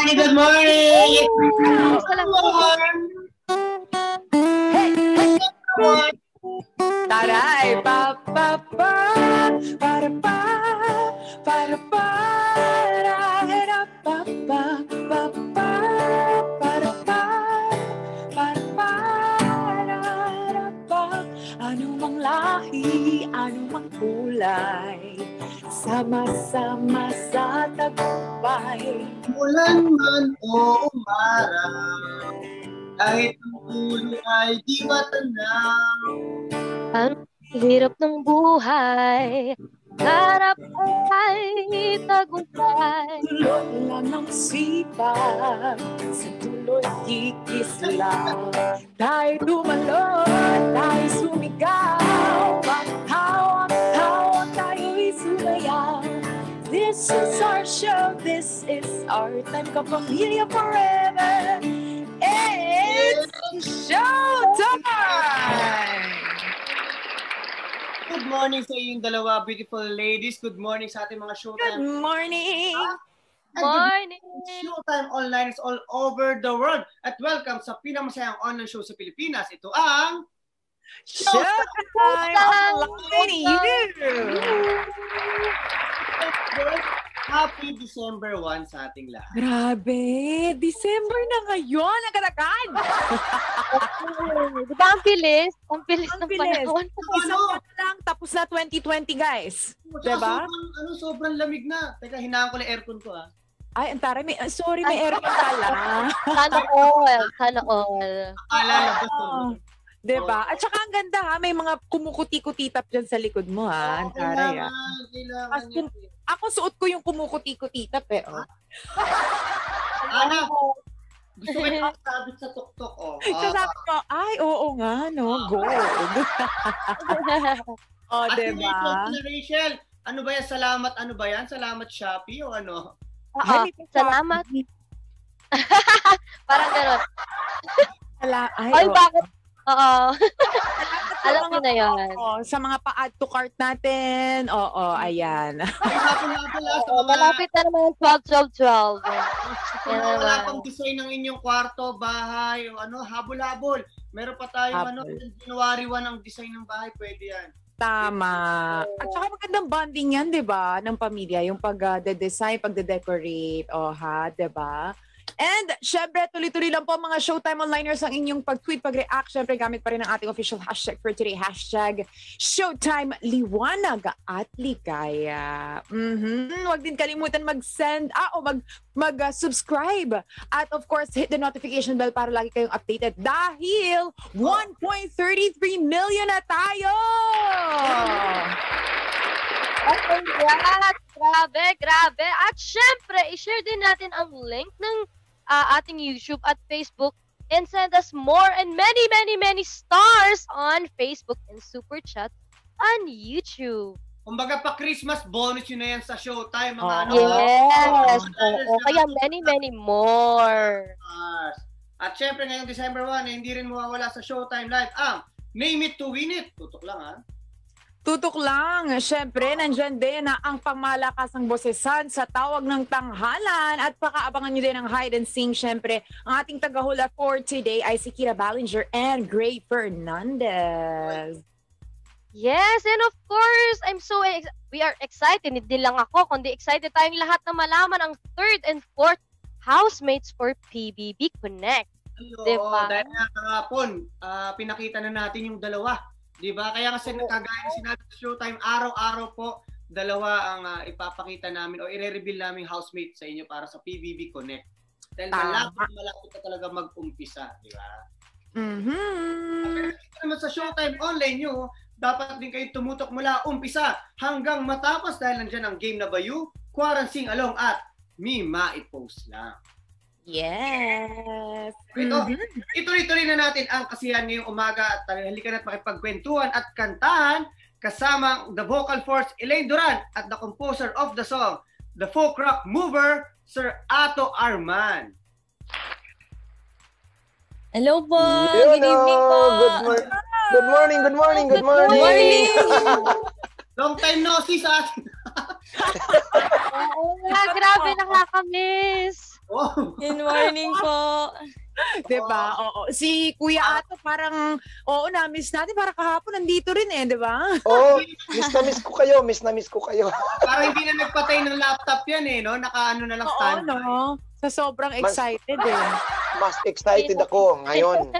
morning, good morning! Taray! Pa, pa, pa, para, sama-sama sa tagumpay. Ulan man o umaraw, kahit ang ulo ay di matanaw. Ang hirap ng buhay, harap ay tagumpay. Tuloy lang ng sipag, sa tuloy kikis lang. Tayo tumalon, tayo sumigaw, maghawak-hawak tayo'y sumayaw. This is our show, this is our time, kapamilya forever. It's showtime! Good morning sa inyong dalawa, beautiful ladies. Good morning sa ating mga Good showtime. morning! And good Morning! Showtime Online is all over the world. At welcome sa pinamasayang online show sa Pilipinas. Ito ang Showtime online! Happy December 1 sa ating lahat. Grabe! December na ngayon! Agad-agad! Di ba ang bilis? Ang bilis Ang ng bilis. panahon. Isang buwan na lang, tapos na 2020, guys. Diba? Sobrang, ano, sobrang lamig na. Teka, hinaan ko lang aircon ko ah. Ay, ang taray. May, sorry, may aircon pala. Sana all. Sana all. Akala labas ko. Oh. diba? At saka ang ganda ha, may mga kumukuti-kutitap dyan sa likod mo ha. Ang taray ah. Kailangan, kailangan As in, yan. Ako suot ko yung kumukuti-kutitap eh. Oh. Ana, gusto ko yung sabit sa tuktok oh. So sabi ko, ay, oo nga, no, gold. oh, At diba? Rachel, si Rachel, ano ba yan? Salamat, ano ba yan? Salamat Shopee o ano? Oo. Ay, Salamat. Parang gano'n. Ala, ay, Ay, oo. bakit? Oo. Alam ko na yan. Oo, sa mga pa-add to cart natin. Oo, ayan. Ay, hapon-hapon lang sa Oo, malapit na naman yung 12, 12, 12. sa Yan mga wala pang design ng inyong kwarto, bahay, o ano, habol-habol. Meron pa tayong ano. January 1 ang design ng bahay, pwede yan. Tama. At saka magandang bonding yan, di ba? Ng pamilya. Yung pag-design, pag-decorate. O ha, di ba? And syempre, tuloy-tuloy lang po mga Showtime Onliners ang inyong pag-tweet, pag-react. Syempre, gamit pa rin ang ating official hashtag for today. Hashtag Showtime Liwanag at Ligaya. Mhm. Huwag din kalimutan mag-send, ah, o mag, mag-subscribe. At of course, hit the notification bell para lagi kayong updated dahil 1.33 million na tayo! Congrats! Grabe, grabe. At syempre, i-share din natin ang link ng ah, ating YouTube at Facebook and send us more and many, many, many stars on Facebook and Super Chat on YouTube. Kumbaga pa Christmas bonus yun na yan sa showtime, mga Oh. ano. Yes! Oh, Oo, kaya many, many more. Yes. At syempre ngayong December 1, eh, hindi rin mawawala sa Showtime Live ang Name It to Win It. Tutok lang ha. Tutok lang. Syempre, nandyan din na ang pangmalakasang bosesan sa tawag ng tanghalan at pakaabangan nyo din ang hide and sing. Syempre, ang ating tagahula for today ay si Kira Ballinger and Gray Fernandez. Yes, and of course, I'm so ex- we are excited. Hindi lang ako, kundi excited tayong lahat na malaman ang third and fourth housemates for PBB Connect. Oo, Diba? dahil nga kahapon, ah, pinakita na natin yung dalawa. Di ba? Kaya kasi kagaya na sinabi Showtime, araw-araw po, dalawa ang ah, ipapakita namin o i-reveal namin housemate sa inyo para sa PBB Connect. Dahil Tama. malapit malapit na talaga mag-umpisa, di ba? Mhm. Ito naman sa Showtime online nyo, dapat din kayo tumutok mula umpisa hanggang matapos dahil nandyan ang game na Bayu, Quarantine Along at Me Maipost lang. Yes. Ito, Mhm. ituloy-tuloy na natin ang kasiyahan ngayong umaga at halika na't makipagkwentuhan at kantahan kasama the vocal force Elaine Duran at the composer of the song, the folk rock mover, Sir Ato Arman. Hello po. Yun, Good evening po. oh, Good, mor- good morning, good morning, good morning. morning. Long time no see sa atin. Oo nga, grabe nakakamiss. Oh, Good morning po. Diba? Oo. Si Kuya Ato parang, oo na-miss natin. Parang kahapon nandito rin eh, di ba? Oh, miss na miss ko kayo, miss na miss ko kayo. parang hindi na nagpatay ng laptop yan eh, no? Naka ano na lang Oo, stand. no? Sa sobrang Mas- excited eh. Mas excited ako ngayon.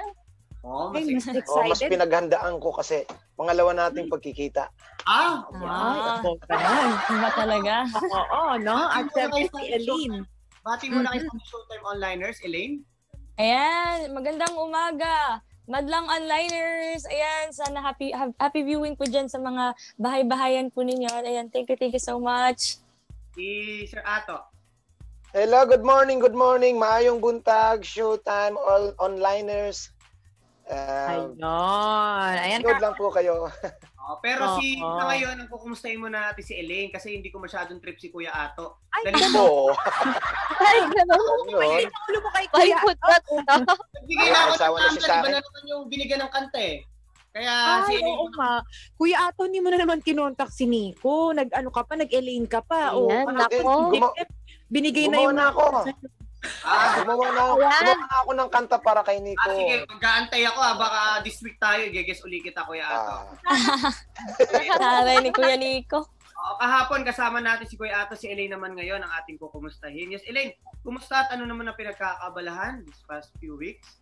Oh, Ay, mas mas Oh, mas excited. pinaghandaan ko kasi pangalawa nating pagkikita. Ah, Ay, Ah. Iba talaga. Oo, no? At si Eileen. Bati mo na kayo sa Showtime Onliners, Elaine. Ayan, magandang umaga. Madlang onliners. Ayan, sana happy ha- happy viewing po dyan sa mga bahay-bahayan po ninyo. Ayan, thank you, thank you so much. Si Sir Ato. Hello, good morning, good morning. Maayong buntag, showtime, all onliners. Uh, Ayun. Ayan good lang po kayo. Oh, pero si Oo. sa ngayon, ang kukumustahin muna natin si Elaine kasi hindi ko masyadong trip si Kuya Ato. Ay, Dali ganun. Oo. Ay, ganun. Ano? Ulo mo kay Why Kuya put that down? Nagbigay na ako Asawa ng na siya kanta, sa akin. na naman yung binigyan ng kanta eh. Kaya si Ay, Elaine, oo nga. Kuya Ato, hindi mo na naman kinontak si Nico. Nag-ano ka pa, nag-Elaine ka pa. O, Ayan, nako. Guma- binigay na gumawa yung... na ako. Ah, Gumawa na, gumawa na ako ng kanta para kay Nico. ah, sige, mag-aantay ako ah, baka this week tayo, geges uli kita Kuya Ato. Ah, Taray ni Kuya Nico. Oo, kahapon kasama natin si Kuya Ato, si Elaine naman ngayon ang ating kukumustahin. Yes, Elaine, kumusta at ano naman ang pinagkakabalahan this past few weeks?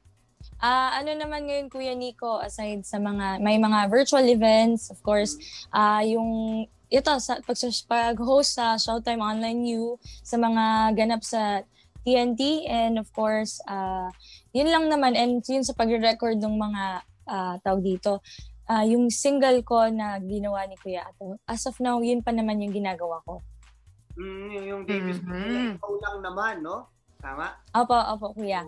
Ah, ano naman ngayon Kuya Nico aside sa mga may mga virtual events, of course, ah yung ito sa pag, pag-host sa Showtime Online U sa mga ganap sa TNT and of course, ah yun lang naman and yun sa pagre-record ng mga ah, tawag dito. ah yung single ko na ginawa ni Kuya Ato. As of now, yun pa naman yung ginagawa ko. Mm, yung, yung debut Mhm. mm ikaw lang naman, no? Tama? Opo, opo, Kuya.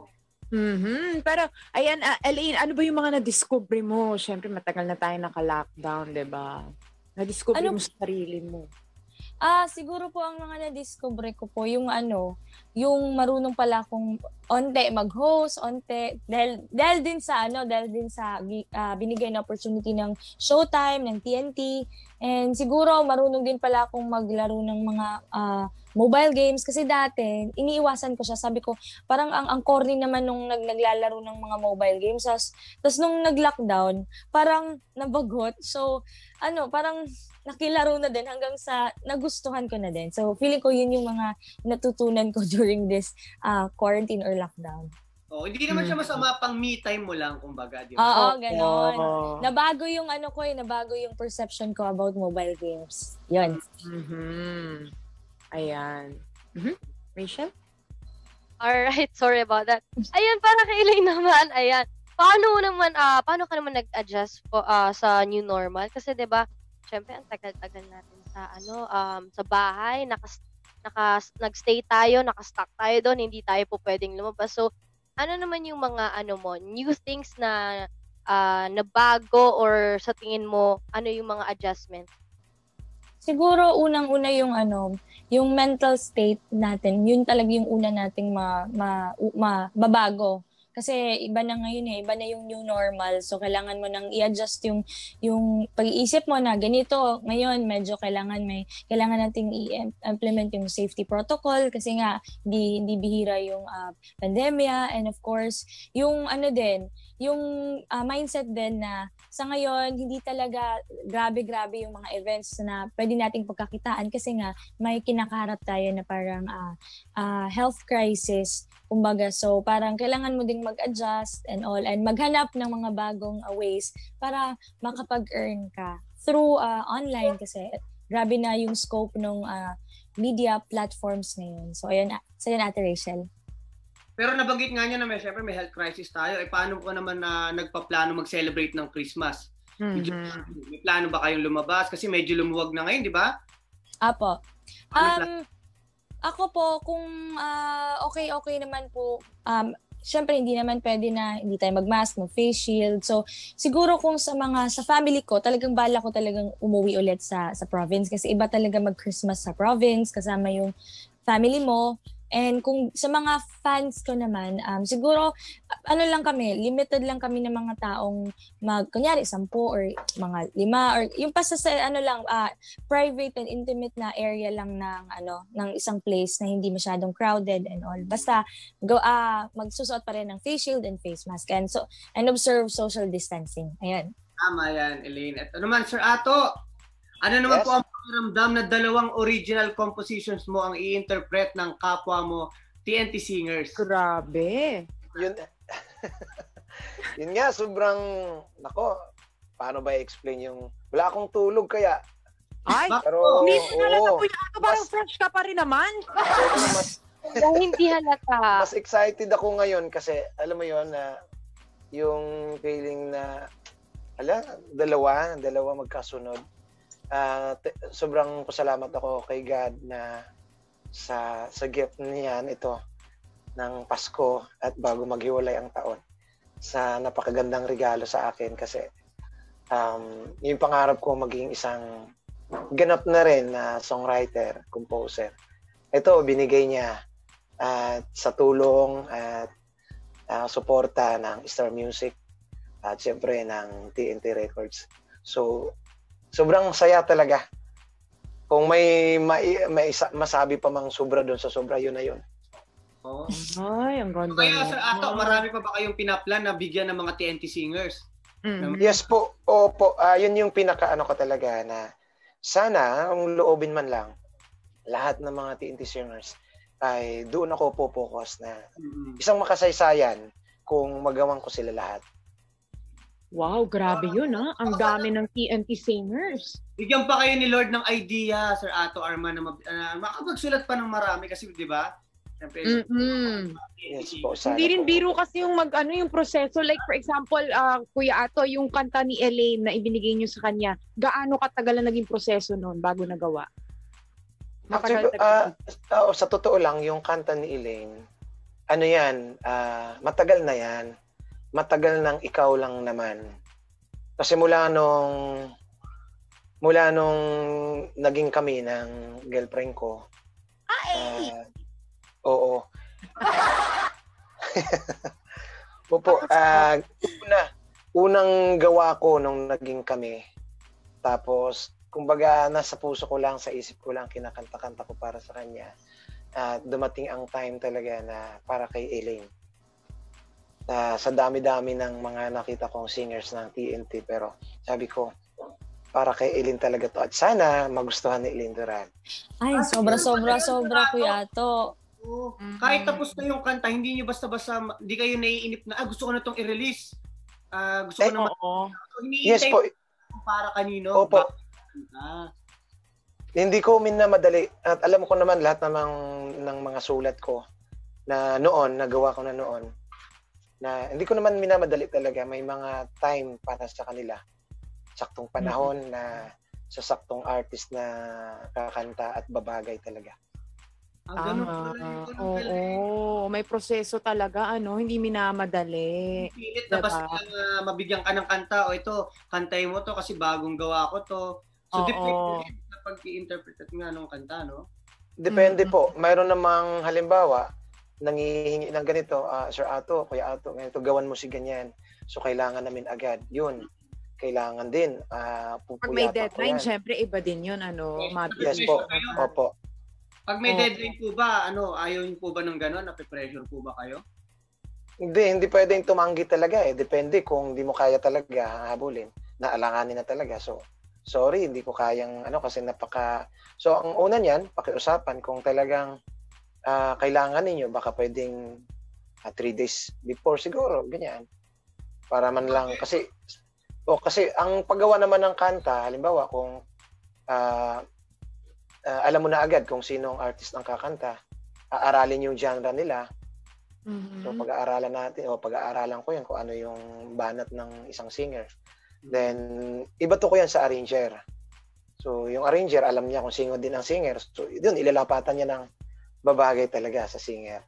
Mhm. Pero, ayan, uh, Elaine, ano ba yung mga na-discover mo? Siyempre, matagal na tayo naka-lockdown, di ba? Na-discover Ano- mo sa sarili mo. Ah, siguro po ang mga na-discover ko po yung ano, yung marunong pala akong onte mag-host, onte dahil dahil din sa ano, dahil din sa ah, binigay na opportunity ng Showtime, ng TNT, and siguro marunong din pala akong maglaro ng mga ah, mobile games kasi dati iniiwasan ko siya. Sabi ko, parang ang ang corny naman nung nag naglalaro ng mga mobile games. Tas nung nag-lockdown, parang nabagot. So, ano, parang nakilaro na din hanggang sa nagustuhan ko na din. So, feeling ko yun yung mga natutunan ko during this uh, quarantine or lockdown. Oh, hindi naman siya Mhm. masama pang me time mo lang, kumbaga, di ba? Oo, Oo. ganon. Nabago yung ano ko eh, nabago yung perception ko about mobile games. Yun. Mhm. Ayan. Mhm. Rachel? Alright, sorry about that. Ayan, para kay Elaine naman, ayan. Paano naman, ah, paano ka naman nag-adjust po ah, sa new normal? Kasi 'di ba, syempre ang tagal-tagal natin sa ano, um, sa bahay, nakas nakas nagstay tayo, nakastock tayo doon, hindi tayo po pwedeng lumabas. So, ano naman yung mga ano mo, new things na ah, nabago or sa tingin mo, ano yung mga adjustment? Siguro unang-una yung ano, yung mental state natin, yun talaga yung una nating ma, ma, ma, babago. Kasi iba na ngayon eh, iba na yung new normal. So kailangan mo nang i-adjust yung yung pag-iisip mo na ganito ngayon medyo kailangan may kailangan nating i-implement yung safety protocol kasi nga di hindi bihira yung ah, pandemya and of course yung ano din, yung ah, mindset din na sa ngayon hindi talaga grabe-grabe yung mga events na pwede nating pagkakitaan kasi nga may kinakaharap tayo na parang ah, ah, health crisis kumbaga. So parang kailangan mo ding mag-adjust and all and maghanap ng mga bagong ah, ways para makapag-earn ka through ah, online kasi grabe na yung scope ng ah, media platforms ngayon so ayun so yun Ate Rachel Pero nabanggit nga niya na may, syempre may health crisis tayo. Eh, paano ko naman na nagpaplano mag-celebrate ng Christmas? Mhm. May plano ba kayong lumabas? Kasi medyo lumuwag na ngayon, di ba? Apo. Ano Um, ako po, kung ah, okay-okay naman po, um, syempre hindi naman pwede na hindi tayo mag-mask, mag-face shield. So, siguro kung sa mga, sa family ko, talagang bala ko talagang umuwi ulit sa, sa province kasi iba talaga mag-Christmas sa province kasama yung family mo. And kung sa mga fans ko naman, um, siguro, ano lang kami, limited lang kami ng mga taong mag, kunyari, sampu or mga lima or yung pa sa, ano lang, uh, private and intimate na area lang ng, ano, ng isang place na hindi masyadong crowded and all. Basta, go, uh, magsusuot pa rin ng face shield and face mask. And, so, and observe social distancing. Ayan. Tama yan, Elaine. At ano naman, Sir Ato, ano naman Yes. po ang pakiramdam na dalawang original compositions mo ang i-interpret ng kapwa mo TNT singers? Grabe. Yun, yun nga, sobrang, nako, paano ba i-explain yung, wala akong tulog kaya, Ay, pero, hindi mo nalala po yung ato. Parang Mas- fresh ka pa rin naman. mas, Na hindi halata. mas excited ako ngayon kasi, alam mo yon na, yung feeling na, ala, dalawa, dalawa magkasunod. Te- sobrang pasalamat ako kay God na sa sa gift niyan ito ng Pasko at bago maghiwalay ang taon sa napakagandang regalo sa akin kasi um, yung pangarap ko maging isang ganap na rin na songwriter, composer. Ito, binigay niya at sa tulong at ah, suporta ng Star Music at syempre ng TNT Records. So, sobrang saya talaga. Kung may, may, may isa- masabi pa mang sobra doon sa sobra, yun na yun. Oh. Ay, ang ganda. Kaya. Sir Ato, marami pa ba kayong pinaplan na bigyan ng mga TNT singers? Mm. Yes po, opo, ah, yun yung pinaka ano ko talaga na sana, ang loobin man lang, lahat ng mga TNT singers ay doon ako po-focus na Mm-mm. isang makasaysayan kung magawan ko sila lahat. Wow, grabe yun ah. Ang dami ng TNT singers. Bigyan pa kayo ni Lord ng idea, Sir Ato Arman, na mab- uh, makapagsulat pa ng marami kasi, di ba? Siyempre, Mm-mm. Yes po, Hindi rin biro kasi yung mag ano yung proseso like for example ah, Kuya Ato yung kanta ni Elaine na ibinigay niyo sa kanya gaano katagal na naging proseso noon bago nagawa Actually, ah, oo, sa totoo lang, yung kanta ni Elaine, ano yan, ah, matagal na yan. Matagal nang ikaw lang naman. Kasi mula nung, mula nung naging kami ng girlfriend ko, ah, oo. Opo, ah, una, unang gawa ko nung naging kami, tapos, kumbaga, nasa puso ko lang, sa isip ko lang, kinakanta-kanta ko para sa kanya. At dumating ang time talaga na para kay Elaine. Na sa dami-dami ng mga nakita kong singers ng TNT, pero sabi ko, para kay Elaine talaga to. At sana magustuhan ni Elaine Duran. Ay, sobra, sobra, sobra, Kuya Ato. Oo. Mhm. kahit tapos na yung kanta, hindi nyo basta-basta, hindi kayo naiinip na, ah, gusto ko na itong i-release. Ah, gusto ko Eh, na Oo. So, Yes po, para kanino. Opo. Ah, hindi ko minamadali. At alam ko naman lahat namang ng mga sulat ko na noon, nagawa ko na noon, na hindi ko naman minamadali talaga. May mga time para sa kanila. Saktong panahon na sa saktong artist na kakanta at babagay talaga. ah, ganun Tama. pala Oo, pala yun. may proseso talaga ano, hindi minamadali. Pilit na Diba? basta lang, ah, mabigyan ka ng kanta o ito, kantay mo to kasi bagong gawa ko to. So, Oo. depende rin sa pag-i-interpret nga ng kanta, no? Depende Mm. po. Mayroon namang halimbawa, nangihingi ng ganito, ah, Sir Ato, Kuya Ato, ganito, gawan mo si ganyan. So, kailangan namin agad. Yun. Kailangan din. ah Pag may deadline, syempre iba din yun ano, mabilis. Yes po. Opo. Pag may Oo. deadline po ba, ano, ayaw niyo po ba ng gano'n? Nape-pressure po ba kayo? Hindi, hindi pwedeng tumanggi talaga eh. Depende kung hindi mo kaya talaga habulin. Naalanganin na talaga. So, sorry, hindi ko kayang ano kasi napaka... So, ang una niyan, pakiusapan kung talagang ah, kailangan ninyo, baka pwedeng ah, three days before siguro, ganyan. Para man lang, kasi, o kasi ang paggawa naman ng kanta, halimbawa kung ah, ah, alam mo na agad kung sinong artist ang kakanta, aaralin yung genre nila, Mhm. So pag-aaralan natin o pag-aaralan ko yan kung ano yung banat ng isang singer. Then iba to ko yan sa arranger. So yung arranger alam niya kung sino din ang singer. So yun ilalapatan niya ng babagay talaga sa singer.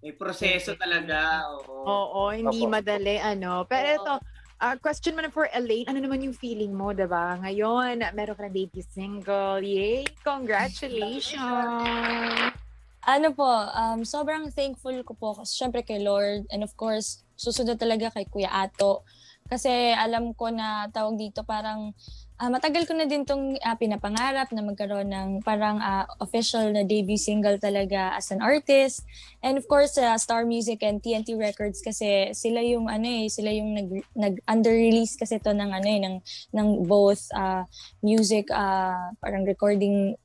May proseso talaga. Oo. Oo, hindi Opo. madali ano. Pero ito, ah, question mo na for Elaine, ano naman yung feeling mo, 'di ba? Ngayon, meron ka na debut single. Yay! Congratulations! Ano po, um, sobrang thankful ko po kasi syempre kay Lord and of course, susunod talaga kay Kuya Ato. Kasi alam ko na tawag dito parang ah, matagal ko na din tong ah, pinapangarap na magkaroon ng parang ah, official na debut single talaga as an artist. And of course, ah, Star Music and TNT Records kasi sila yung ano eh, sila yung nag, nag under-release kasi to ng ano eh, ng, ng both ah, music, ah, parang recording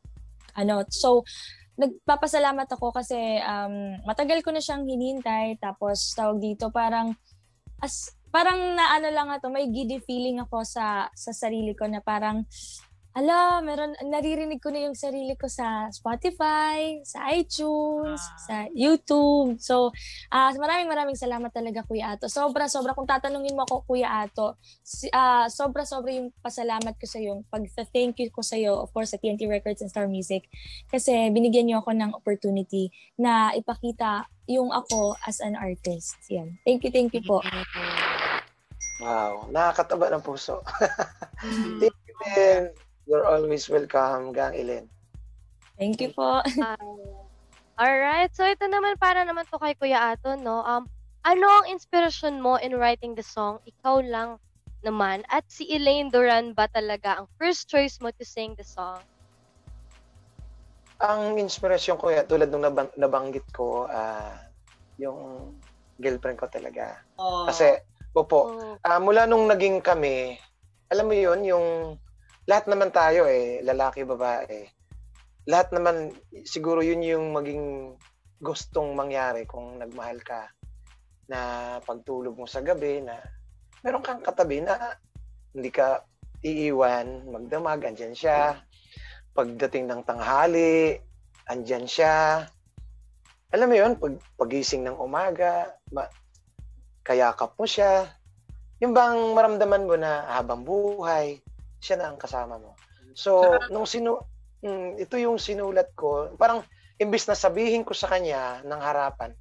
ano. So, nagpapasalamat ako kasi um, matagal ko na siyang hinintay tapos tawag dito parang as parang naano lang ato may giddy feeling ako sa sa sarili ko na parang ala meron naririnig ko na yung sarili ko sa Spotify, sa iTunes, sa YouTube. So, ah maraming maraming salamat talaga Kuya Ato. Sobra sobra kung tatanungin mo ako Kuya Ato, ah sobra sobra yung pasalamat ko sa iyo, pag-thank you ko sa iyo of course sa TNT Records and Star Music kasi binigyan niyo ako ng opportunity na ipakita yung ako as an artist. Yan. Thank you, thank you po. Wow, nakakataba ng puso. Thank you din. You're always welcome, Gang Elen. Thank you po. Alright, so ito naman para naman to kay Kuya Ato, no? Um, ano ang inspiration mo in writing the song? Ikaw lang naman. At si Elaine Duran ba talaga ang first choice mo to sing the song? Ang inspirasyon ko, tulad nung nabang- nabanggit ko, ah, yung girlfriend ko talaga. Oh. Kasi, opo, Oh, Ah, mula nung naging kami, alam mo yun, yung lahat naman tayo eh, lalaki, babae. Lahat naman, siguro yun yung maging gustong mangyari kung nagmahal ka na pagtulog mo sa gabi na meron kang katabi na hindi ka iiwan, magdamag, andyan siya. Pagdating ng tanghali, andyan siya. Alam mo yun, pag, pagising ng umaga, ma, kayakap mo siya, yung bang maramdaman mo na habang buhay, siya na ang kasama mo. So, nung sinu mm, ito yung sinulat ko, parang imbis na sabihin ko sa kanya ng harapan,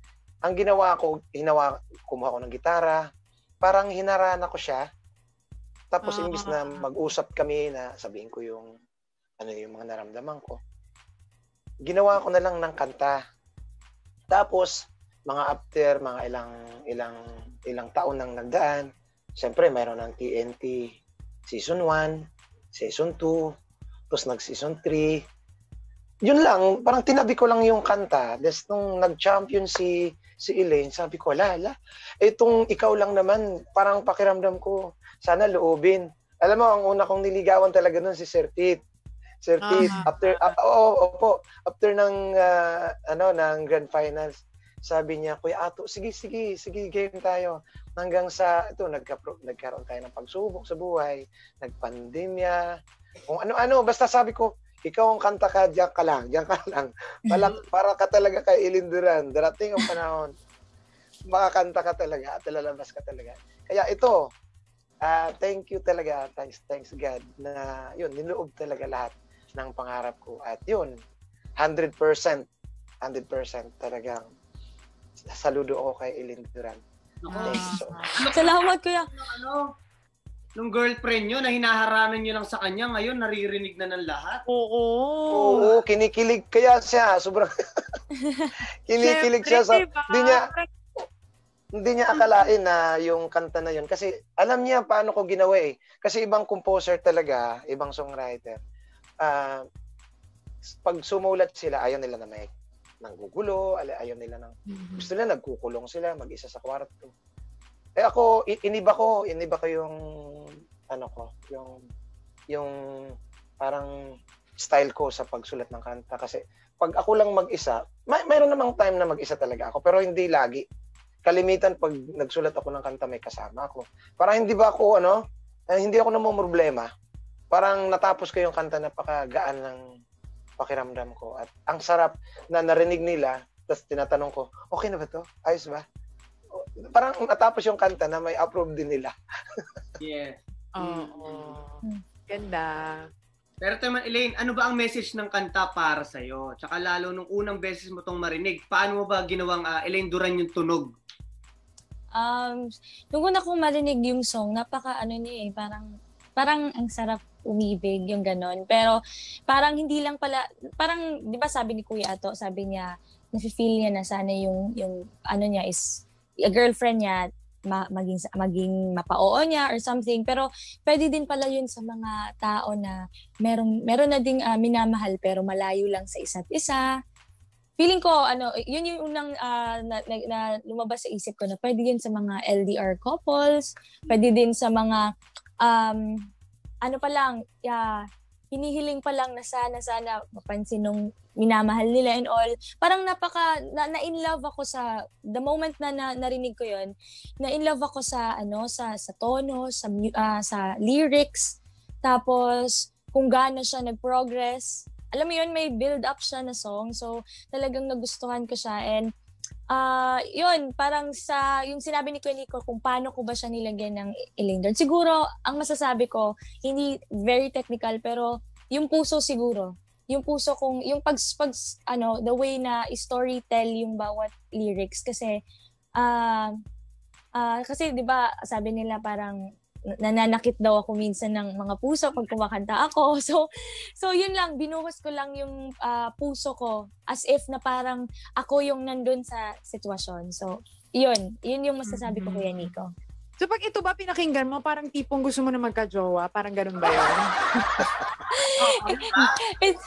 ang ginawa ko, hinawa, kumuha ko ng gitara, parang hinarana ko siya. Tapos Ah. imbis na mag-usap kami na sabihin ko yung ano yung mga naramdaman ko, ginawa ko na lang ng kanta. Tapos mga after mga ilang ilang ilang taon nang nagdaan, Siyempre, mayroon ng TNT season 1, season 2, tapos nag-season 3. Yun lang, parang tinabi ko lang yung kanta. Tapos nung nag-champion si si Elaine, sabi ko, ala, ala, itong ikaw lang naman, parang pakiramdam ko, sana loobin. Alam mo, ang una kong niligawan talaga nun si Sir Tit. Sir Tit, Ah. after, ah, oo, opo, after ng, ah, ano, ng grand finals, sabi niya, Kuya Ato, sige, sige, sige, game tayo. Hanggang sa, ito, nagka, nagkaroon tayo ng pagsubok sa buhay, nagpandemya, kung ano-ano, basta sabi ko, ikaw ang kanta ka, diyan ka lang, diyan ka lang. Para, para ka talaga kay Ilinduran. Darating ang panahon, makakanta ka talaga at lalabas ka talaga. Kaya ito, ah thank you talaga, thanks, thanks God, na yun, niloob talaga lahat ng pangarap ko. At yun, 100%, 100% talagang saludo ako kay. Nako. Thank you so much. Salamat, kuya. ano, nung girlfriend nyo na hinaharanan nyo lang sa kanya, ngayon naririnig na ng lahat. Oo. Oo, kinikilig kaya siya, sobrang kinikilig siya sa Siyempre, hindi niya diba? hindi niya akalain na yung kanta na yun kasi alam niya paano ko ginawa eh. Kasi ibang composer talaga, ibang songwriter. Ah, pag sumulat sila, ayaw nila na may nanggugulo, ayaw nila ng Mhm. gusto nila nagkukulong sila mag-isa sa kwarto. Eh ako iniba ko, iniba ko yung ano ko, yung yung parang style ko sa pagsulat ng kanta kasi pag ako lang mag-isa, may mayroon namang time na mag-isa talaga ako pero hindi lagi. Kalimitan pag nagsulat ako ng kanta may kasama ako. Para hindi ba ako ano, eh, hindi ako namang problema. Parang natapos ko yung kanta napakagaan ng pakiramdam ko at ang sarap na narinig nila tapos tinatanong ko, okay na ba to? Ayos ba? Parang natapos yung kanta na may approve din nila. Yes. Oo. Mm. Ganda. Pero ito naman, Elaine, ano ba ang message ng kanta para sa'yo? Tsaka lalo nung unang beses mo tong marinig, paano mo ba ginawang ah, Elaine Duran yung tunog? Um, nung una kong marinig yung song, napaka ano niya eh, parang parang ang sarap umibig yung ganon. Pero parang hindi lang pala, parang 'di ba sabi ni Kuya Ato, sabi niya nafe-feel niya na sana yung yung ano niya is a girlfriend niya ma- maging maging mapa-oo niya or something pero pwede din pala yun sa mga tao na merong meron na ding uh, minamahal pero malayo lang sa isa't isa feeling ko ano yun yung unang uh, na, na, na lumabas sa isip ko na pwede din sa mga LDR couples pwede din sa mga um, ano pa lang yeah, hinihiling pa lang na sana sana mapansin nung minamahal nila and all. Parang napaka na, na in love ako sa the moment na, na narinig ko 'yon. Na in love ako sa ano sa sa tono, sa uh, sa lyrics. Tapos kung gaano siya nag-progress. Alam mo 'yon, may build up siya na song. So talagang nagustuhan ko siya and uh, yun, parang sa, yung sinabi ni Kuya Nico, kung paano ko ba siya nilagyan ng Elindor. Siguro, ang masasabi ko, hindi very technical, pero yung puso siguro. Yung puso kong, yung pag, pag ano, the way na story tell yung bawat lyrics. Kasi, uh, uh, kasi di ba sabi nila parang nananakit daw ako minsan ng mga puso pag kumakanta ako. So, so yun lang, binuhos ko lang yung uh, puso ko as if na parang ako yung nandun sa sitwasyon. So, yun. Yun yung masasabi ko, Kuya Mm-hmm. Nico. So pag ito ba pinakinggan mo, parang tipong gusto mo na magka-jowa? Parang ganun ba yun? Oo? It's.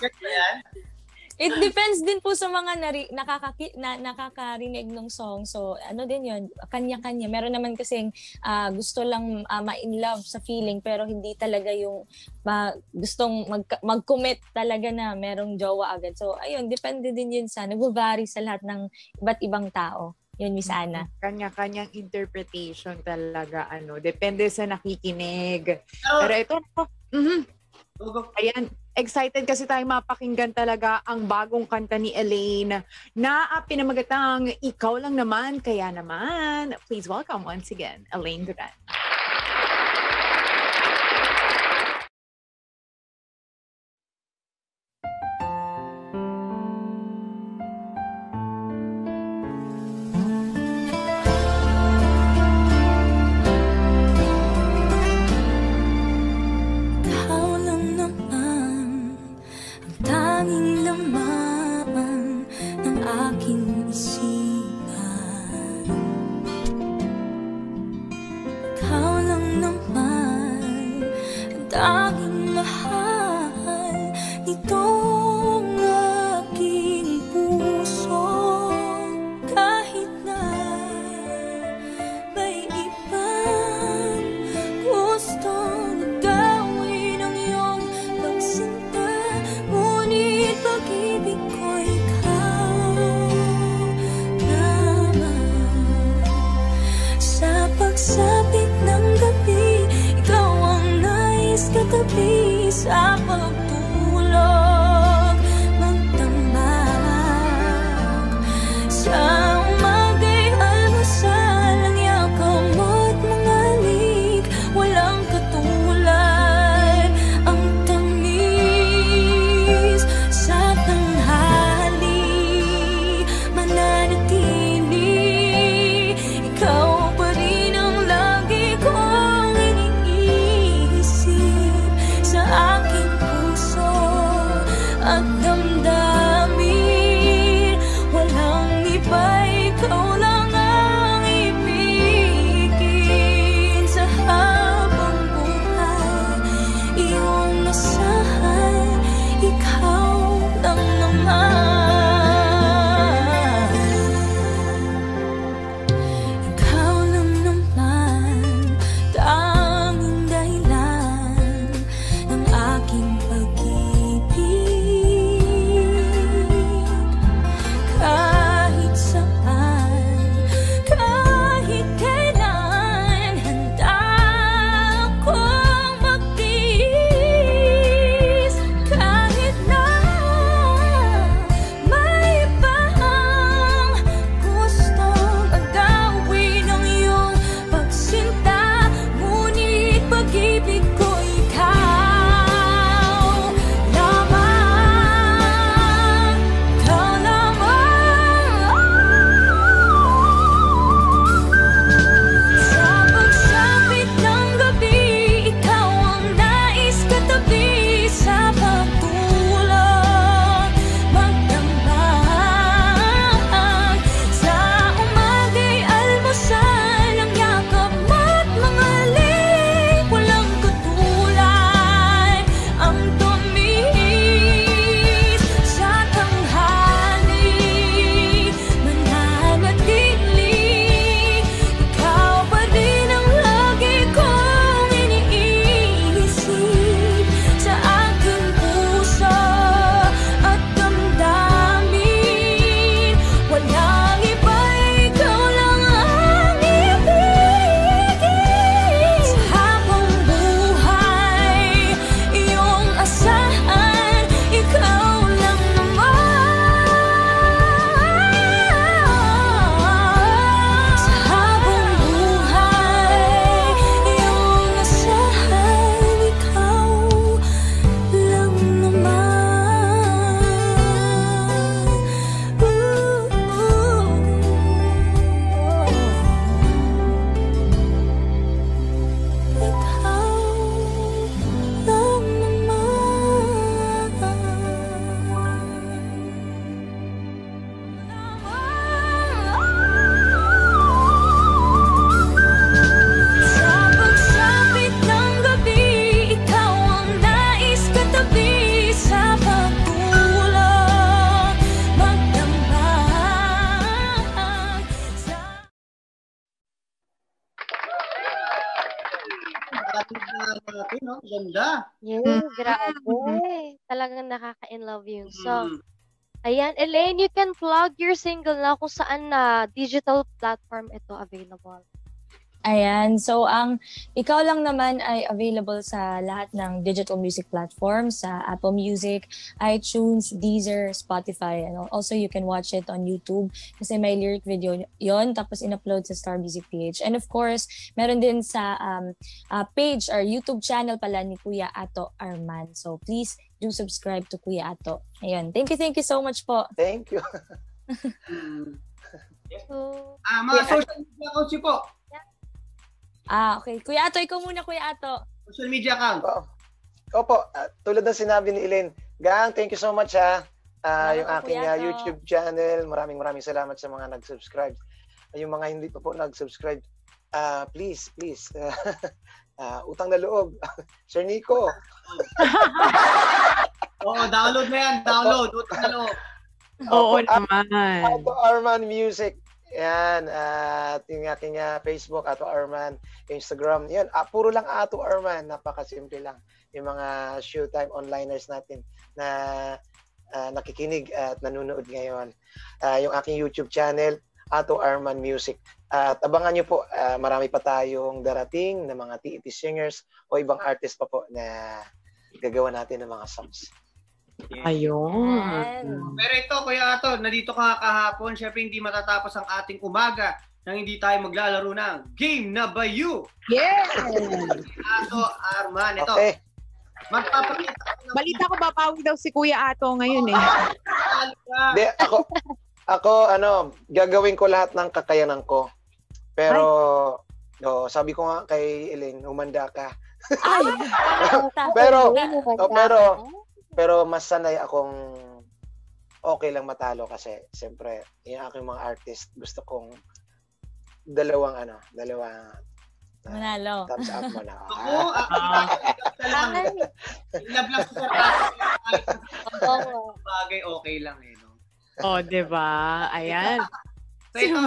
It depends din po sa mga nari, nakakaki, na, nakakarinig ng song. So, ano din yun, kanya-kanya. Meron naman kasing uh, gusto lang uh, ma-in love sa feeling pero hindi talaga yung uh, gustong mag, mag-commit talaga na merong jowa agad. So, ayun, depende din yun sa, nag-vary sa lahat ng iba't ibang tao. Yun, Miss Ana. Kanya-kanyang interpretation talaga. ano Depende sa nakikinig. Pero, Pero ito, mhm, Hugo, Ayan, excited kasi tayong mapakinggan talaga ang bagong kanta ni Elaine na pinamagatang Ikaw Lang Naman, Kaya Naman. Please welcome once again, Elaine Duran. Ganda. Yes, Mm. grabe. Talagang nakaka-in love yung song. Mm. Ayan, Elaine, you can plug your single na kung saan na digital platform ito available. Ayan. So, ang ikaw lang naman ay available sa lahat ng digital music platforms, sa Apple Music, iTunes, Deezer, Spotify. And also, you can watch it on YouTube kasi may lyric video yon tapos in-upload sa Star Music PH. And of course, meron din sa um, uh, page or YouTube channel pala ni Kuya Ato Arman. So, please do subscribe to Kuya Ato. Ayun. Thank you, thank you so much po. Thank you. So, Ah, mga social media accounts niyo po. Ah, okay. Kuya Ato, ikaw muna, Kuya Ato. Social media account. Oo. Opo, ah, tulad ng sinabi ni Elaine, Gang, thank you so much ha. Ah, Salamat yung aking ah, Ato. YouTube channel, maraming maraming salamat sa mga nag-subscribe. Yung mga hindi pa po nag-subscribe, ah, please, please, ah, utang na loob. Sir Nico, Oo, download na yan. Download. Utang na loob. Oo ah, naman. Ato Arman Music. Yan, at yung aking ah, Facebook, Ato Arman, Instagram. Yan, ah, puro lang Ato Arman. Napakasimple lang. Yung mga showtime onliners natin na ah, nakikinig at nanonood ngayon. Ah, yung aking YouTube channel, Ato Arman Music. At abangan nyo po, ah, marami pa tayong darating na mga TET singers o ibang artist pa po na gagawa natin ng mga songs. Ayun. Ayan. Pero ito, Kuya Ato, nandito ka kahapon. Syempre, hindi matatapos ang ating umaga nang hindi tayo maglalaro ng Game na Bayu. Yes! Ato Arman. Ito, Okay. magpapakita ko ng Balita ko babawi daw si Kuya Ato ngayon eh. Hindi, ako, ako, ano, gagawin ko lahat ng kakayanan ko. Pero, no, sabi ko nga kay Elaine, umanda ka. Ay! Pero- oh, pero- Pero mas sanay akong okay lang matalo kasi siyempre, yung aking mga artist, gusto kong dalawang ano, dalawang ah, Manalo. thumbs up mo na. Ako, ah, lang. Ay, Love lang sa kahit oo. bagay, okay lang eh. No? Oh, di ba? Ayan. So ito,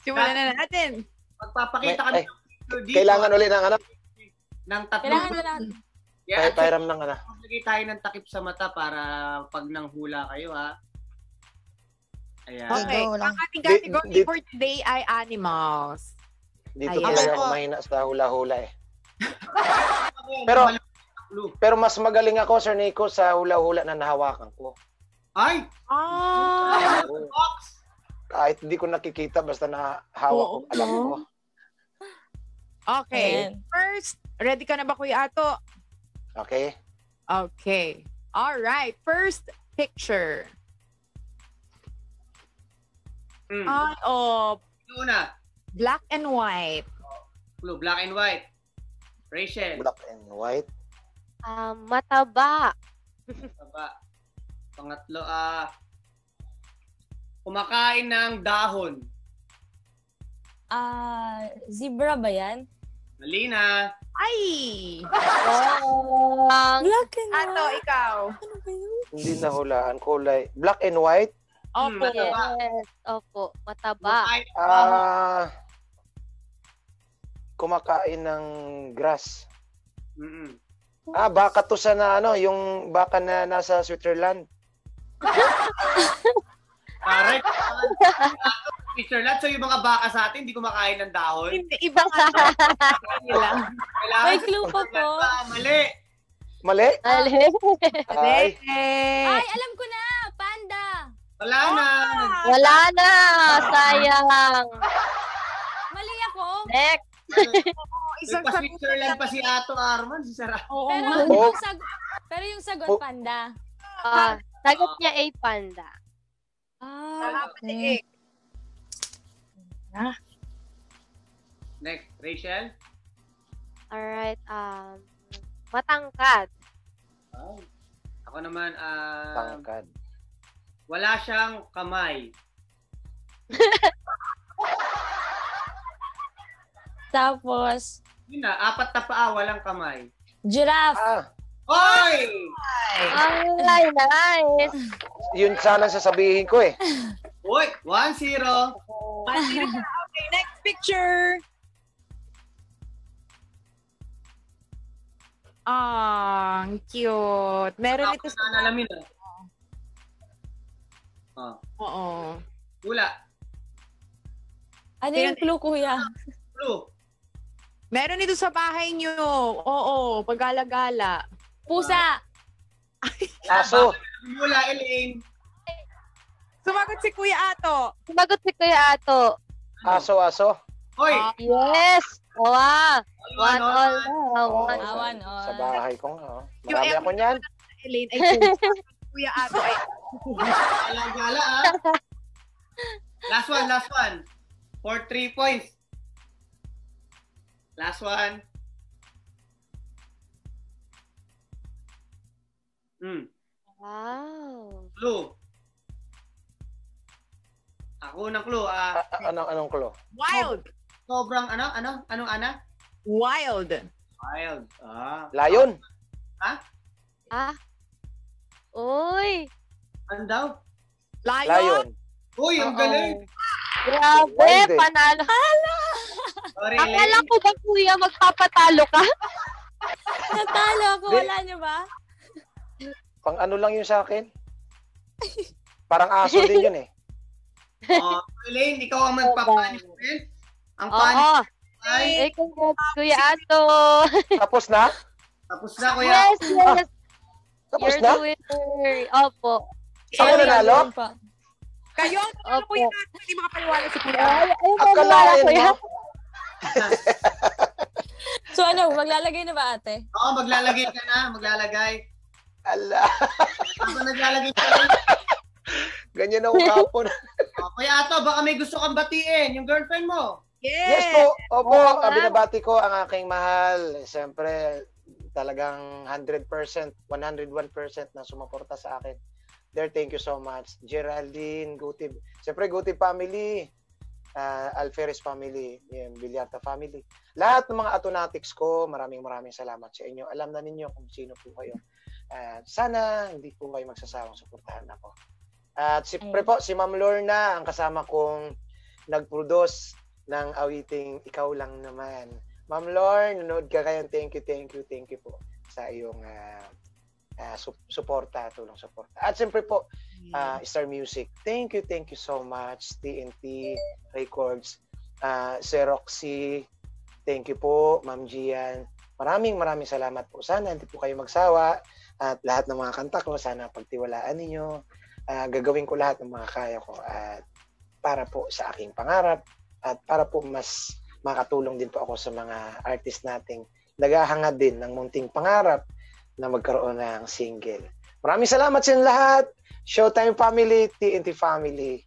Simulan na natin. magpapakita kami ng video dito Kailangan ulit ng ano, ng tatlong Kailangan na lang. Yeah, pay pairam ng ano. maglagay tayo ng takip sa mata para pag nanghula kayo ha. Ayan. Okay. Lang. Ang ating category di- for today ay animals. Dito Ayan. talaga Ako mahina sa hula-hula eh. Pero, Pero- mas magaling ako, Sir Nico, sa hula-hula na nahawakan ko. Ay! Ah! Kahit hindi ko nakikita, basta nahawak ko, alam no? ko. Okay. Ayan. First, ready ka na ba Kuya Ato? Okay? Okay. All right. First picture. Hmm. Ay, oh, Ito una. black and white. Clue, black and white. Rachel. Black and white. Ah, mataba. Baba. Pangatlo, ah, kumakain ng dahon. Ah, zebra ba yan? Mali na. Ay! Ang Black and Ato, ikaw. Ano ba yun? Hindi nahulaan. Kulay. Black and white. Hmm, Opo. mataba. yes, opo, mataba. Kumakain ng dahon. Ah... kumakain ng grass. Mm-mm. Ah, baka to sa na ano, yung baka na nasa Switzerland. Correct. Mr. Lat, so yung mga baka sa atin, hindi kumakain ng dahon. Hindi, ibang ano nila. Kailangan May clue pa po. Mali. Mali? Ali. Ay, Ay, alam ko na! Panda! Wala na. Wala na. Sayang. Mali ako! Next. Isang Nagpa sagot Switzerland pa si Ato Arman, si Sarah. Oo Pero. Oh. yung sagot, pero yung sagot Oh. panda. Ah, sagot niya ay panda. Ah, Kalapati. Next, Rachel. Alright, um, matangkad. Ay. Ako naman, ah, tangkad. wala siyang kamay. Tapos, Yun na, apat na paa, walang kamay. giraffe. Ah, Oy! Ay, nice. yun sana sasabihin ko eh. Uy, 1-0. Okay, next picture. Ah, ang cute. Meron ito sa... Nanalamin ah. Oh, Oo. wala. Ano yung clue, kuya? Blue. Meron ito sa bahay niyo. Oo, paggala-gala. Pusa! Aso. Wala, Elaine. Sumagot si Kuya Ato. Sumagot si Kuya Ato. Aso, aso. Hoy! Ah, Yes! Wow! One all One sa- Awan, oh. Sa bahay ko nga. oh. Marami ako niyan. Elaine ay. Kuya Ato ay... Gala-gala ah. Last one, last one. For three points. Last one. Hmm. Wow. Clue. Ako ng clue. Ah, A- a- anong, anong clue? Wild. sobrang ano? Ano? Anong ana? Wild. Wild. Ah. Lion. Ah. Uy! Ano daw? Lion. Lion. Uy, ang galing. Grabe, Wild eh. panalo. Sorry, Akala ko ba, kuya, magpapatalo ka? Natalo ako, wala niyo ba? Pang ano lang yun sa akin? Parang aso din yun eh. Oh, Elaine, ikaw ang magpapunishment. Ang punishment Oo. ay... Eh, congrats, Kuya Ato. Tapos na? Tapos na, kuya. Yes, yes. Tapos You're na? the winner. Opo. Ako nanalo? Meron pa. Kayo, ano Opo. Kuya Ato? Hindi makapaniwala si Kuya Ato. Ay, ay, Akalain kuya. So ano, maglalagay na ba ate? Oo, maglalagay ka na. Maglalagay. Ala. Habang naglalagay ka Ganyan ako kapon. Oh, kuya Ato, baka may gusto kang batiin. Yung girlfriend mo. Yes Yes. po. Opo, ah, nga. binabati ko ang aking mahal. Siyempre, talagang 100%, 101% na sumuporta sa akin. There, thank you so much. Geraldine, Gutib. Siyempre, Gutib family. ah, Alferez family. Yan, Villarta family. Lahat ng mga atonatics ko, maraming maraming salamat sa inyo. Alam na ninyo kung sino po kayo. Ah, sana hindi po kayo magsasawang suportahan ako. At siyempre po, si Ma'am Lorna, ang kasama kong nag-produce ng awiting Ikaw Lang Naman. Ma'am Lorne, nanood ka kayo. Thank you, thank you, thank you po sa iyong ah, ah, sup- suporta, tulong suporta. At siyempre po, ah, Star Music. Thank you, thank you so much. TNT Records, uh, Xeroxy. Thank you po, Ma'am Gian. Maraming maraming salamat po. Sana hindi po kayo magsawa at lahat ng mga kanta ko, sana pagtiwalaan ninyo. Ah, gagawin ko lahat ng mga kaya ko at para po sa aking pangarap at para po mas makatulong din po ako sa mga artist nating naghahangad din ng munting pangarap na magkaroon ng single. Maraming salamat sa inyo lahat. Showtime family, TNT family,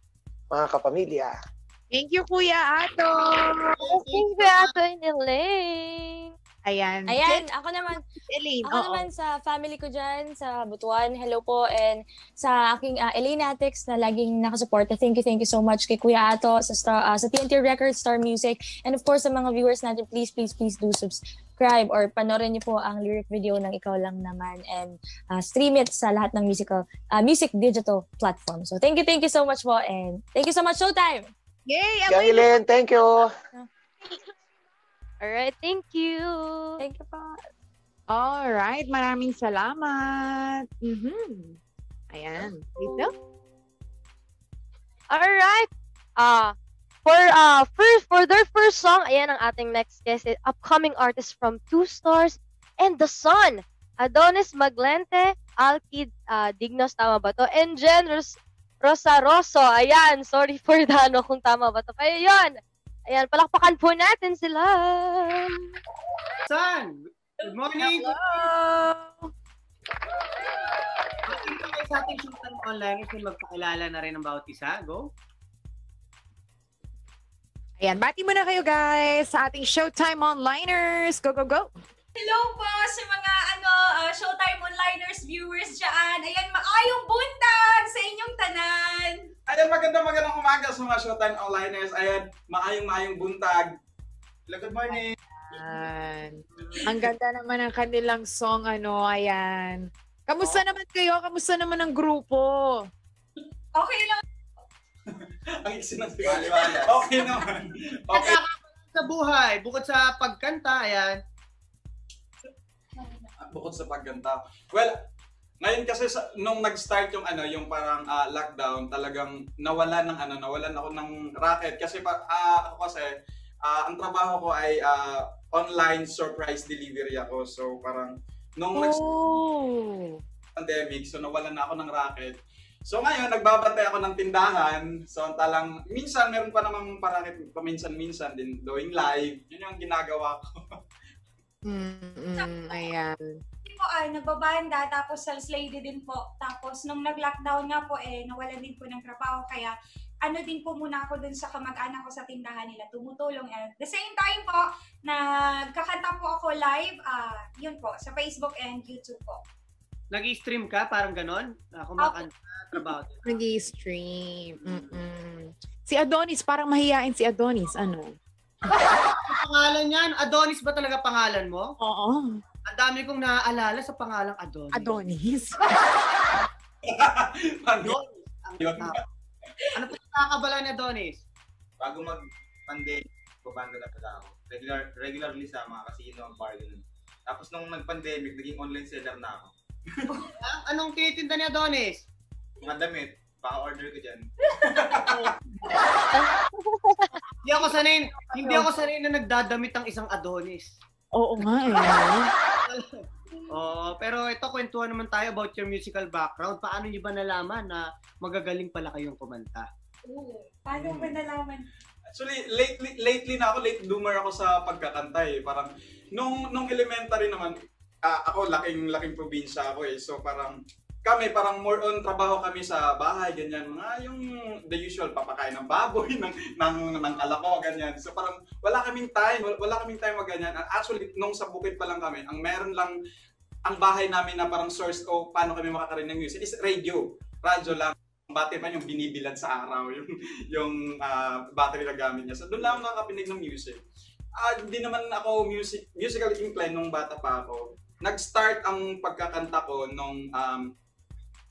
mga kapamilya. Thank you, Kuya Ato. Thank you, Kuya Ato and Elaine. Ayan. Ayan, ako naman, Elaine. Ako oo. naman sa family ko dyan, sa Butuan, hello po, and sa aking uh, Elena Atex na laging nakasuporta. Thank you, thank you so much kay Kuya Ato, sa, Star, ah, sa TNT Records, Star Music, and of course sa mga viewers natin, please, please, please do subscribe or panoorin niyo po ang lyric video ng Ikaw Lang Naman and ah, stream it sa lahat ng musical, ah, music digital platform. So thank you, thank you so much po, and thank you so much, Showtime! Yay! Elen, thank you. Alright, thank you. Thank you po. Alright, maraming salamat. Mhm. Ayan. Dito? Alright. Ah, for uh first for their first song, ayan ang ating next guest, eh, upcoming artist from Two Stars and The Sun. Adonis Maglente, Alkid ah, Dignos, tama ba to? And Jen Ros- Rosaroso. Ayan, sorry for the ano kung tama ba to. Pero yun. Ayan, palakpakan po natin sila. San? Good morning. Hello! Kayo sa ating showtime online kasi magpakilala na rin ng bawat isa. Go. Ayan, bati muna kayo guys sa ating Showtime Onliners. Go, go, go! Hello po sa mga ano uh, Showtime Onliners viewers dyan. Ayan, maayong buntag sa inyong tanan. Ayan, magandang magandang umaga sa mga Showtime Onliners. Ayan, maayong-maayong buntag. Hello, good morning. Ayan. Ang ganda naman ng kanilang song, ano, ayan. Kamusta naman kayo? Kamusta naman ang grupo? Okay lang. Ang isinang Okay naman. Okay. Sa buhay, bukod sa pagkanta, ayan. Bukod sa pagganta. Well, ngayon kasi sa, nung nag-start yung ano, yung parang ah, lockdown, talagang nawala ng ano, nawalan ako ng racket kasi pa, ah, ako kasi ah, ang trabaho ko ay ah, online surprise delivery ako. So parang nung Oh. pandemic, so nawalan na ako ng racket. So ngayon, nagbabantay ako ng tindahan. So talang, minsan meron pa namang parakit paminsan-minsan din doing live. Yun yung ginagawa ko. Mm-mm, ayan. Hindi po ay nagbabanda tapos sales lady din po. Tapos nung nag-lockdown nga po eh nawalan din po ng trabaho kaya ano din po muna ako dun sa kamag-anak ko sa tindahan nila tumutulong and at the same time po nagkakanta po ako live ah yun po sa Facebook and YouTube po. Nag-stream ka, parang ganon? Na kumakanta, trabaho. Nag-stream. Mm-mm. Si Adonis, parang mahihain si Adonis. Ano? Ang pangalan yan, Adonis ba talaga pangalan mo? Oo. Ang dami kong naaalala sa pangalang Adonis. Adonis. Adonis. Ang. Ano pa nakakabala ni Adonis? bago mag-pandemic, babanda na pala ako. Regular, regularly sa mga casino, bar, ganun. Tapos nung nag-pandemic, naging online seller na ako. Ah, Anong tinitinda ni Adonis? Mga damit, baka order ko dyan. Hindi ako sanay, hindi ako sanay na nagdadamit ang isang Adonis. Oo nga eh. Oh, pero ito kwentuhan naman tayo about your musical background. Paano niyo ba nalaman na magagaling pala kayong kumanta? Oo. Paano ko nalaman? Actually, lately, lately na ako, late bloomer ako sa pagkakanta eh. Parang, nung, nung elementary naman, ah, ako, laking, laking probinsya ako eh. So parang, kami, parang more on trabaho kami sa bahay, ganyan. Mga yung the usual, papakain ng baboy, ng, ng, ng alako, ganyan. So parang, wala kaming time, wala, kaming time ganyan. And Actually, nung sa bukid pa lang kami, ang meron lang, ang bahay namin na parang source ko, paano kami makakarinig ng music, is radio. Radyo lang. Ang battery man yung binibilad sa araw, yung, yung ah, battery na gamit niya. So doon lang ako nakakapinig ng music. Ah, hindi naman ako music musically inclined nung bata pa ako. Nag-start ang pagkakanta ko nung um,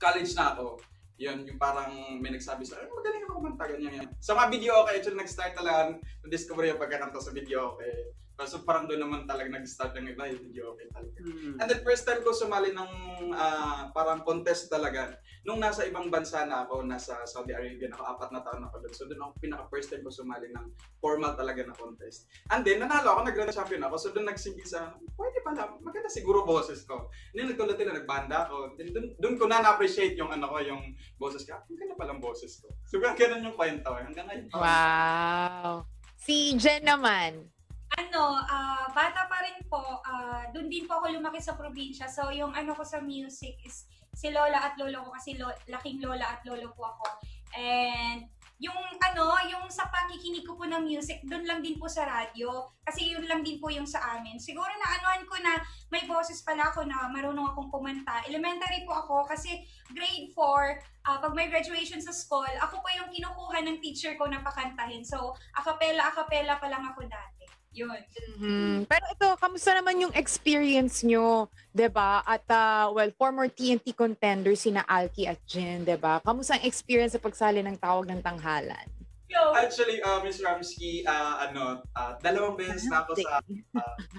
college na ako. Yun, yung parang may nagsabi sa akin, magaling ako kumanta, ganyan yan. Sa mga video okay, actually nag-start talaga, na-discover yung pagkakanta sa video okay. So parang doon naman talaga nag-start ng iba, yung video okay talaga. Hmm. And then first time ko sumali ng ah, parang contest talaga. Nung nasa ibang bansa na ako, nasa Saudi Arabia, ako apat na taon ako doon. So doon ako pinaka first time ko sumali ng formal talaga na contest. And then nanalo ako, nag-grand champion ako. So doon nagsimbi sa, pwede pala, maganda siguro boses ko. And then nagtulad na nagbanda ako. Then doon, doon ko na na-appreciate yung ano ko, yung boses ko. Ah, Ang ganda palang boses ko. So ganun yung kwento. Hanggang ngayon. Wow. Si Jen naman. Ano, ah, bata pa rin po, ah, doon din po ako lumaki sa probinsya. So, yung ano ko sa music is si lola at lolo ko kasi lo- laking lola at lolo po ako. And yung ano, yung sa pakikinig ko po ng music, doon lang din po sa radyo. Kasi yun lang din po yung sa amin. Siguro na anuan ko na may boses pala ako na marunong akong kumanta. Elementary po ako kasi grade 4, ah, pag may graduation sa school, ako po yung kinukuha ng teacher ko na pakantahin. So, acapella, acapella pa lang ako dati. Yun. Mhm. Pero ito, kamusta naman yung experience nyo, 'di ba? At ah, well, former TNT contenders sina Alki at Jen, 'di ba? Kamusta ang experience sa pagsali ng tawag ng tanghalan? Yo! Actually, uh, Miss Ramsky, ah, ano, ah, dalawang beses na ako sa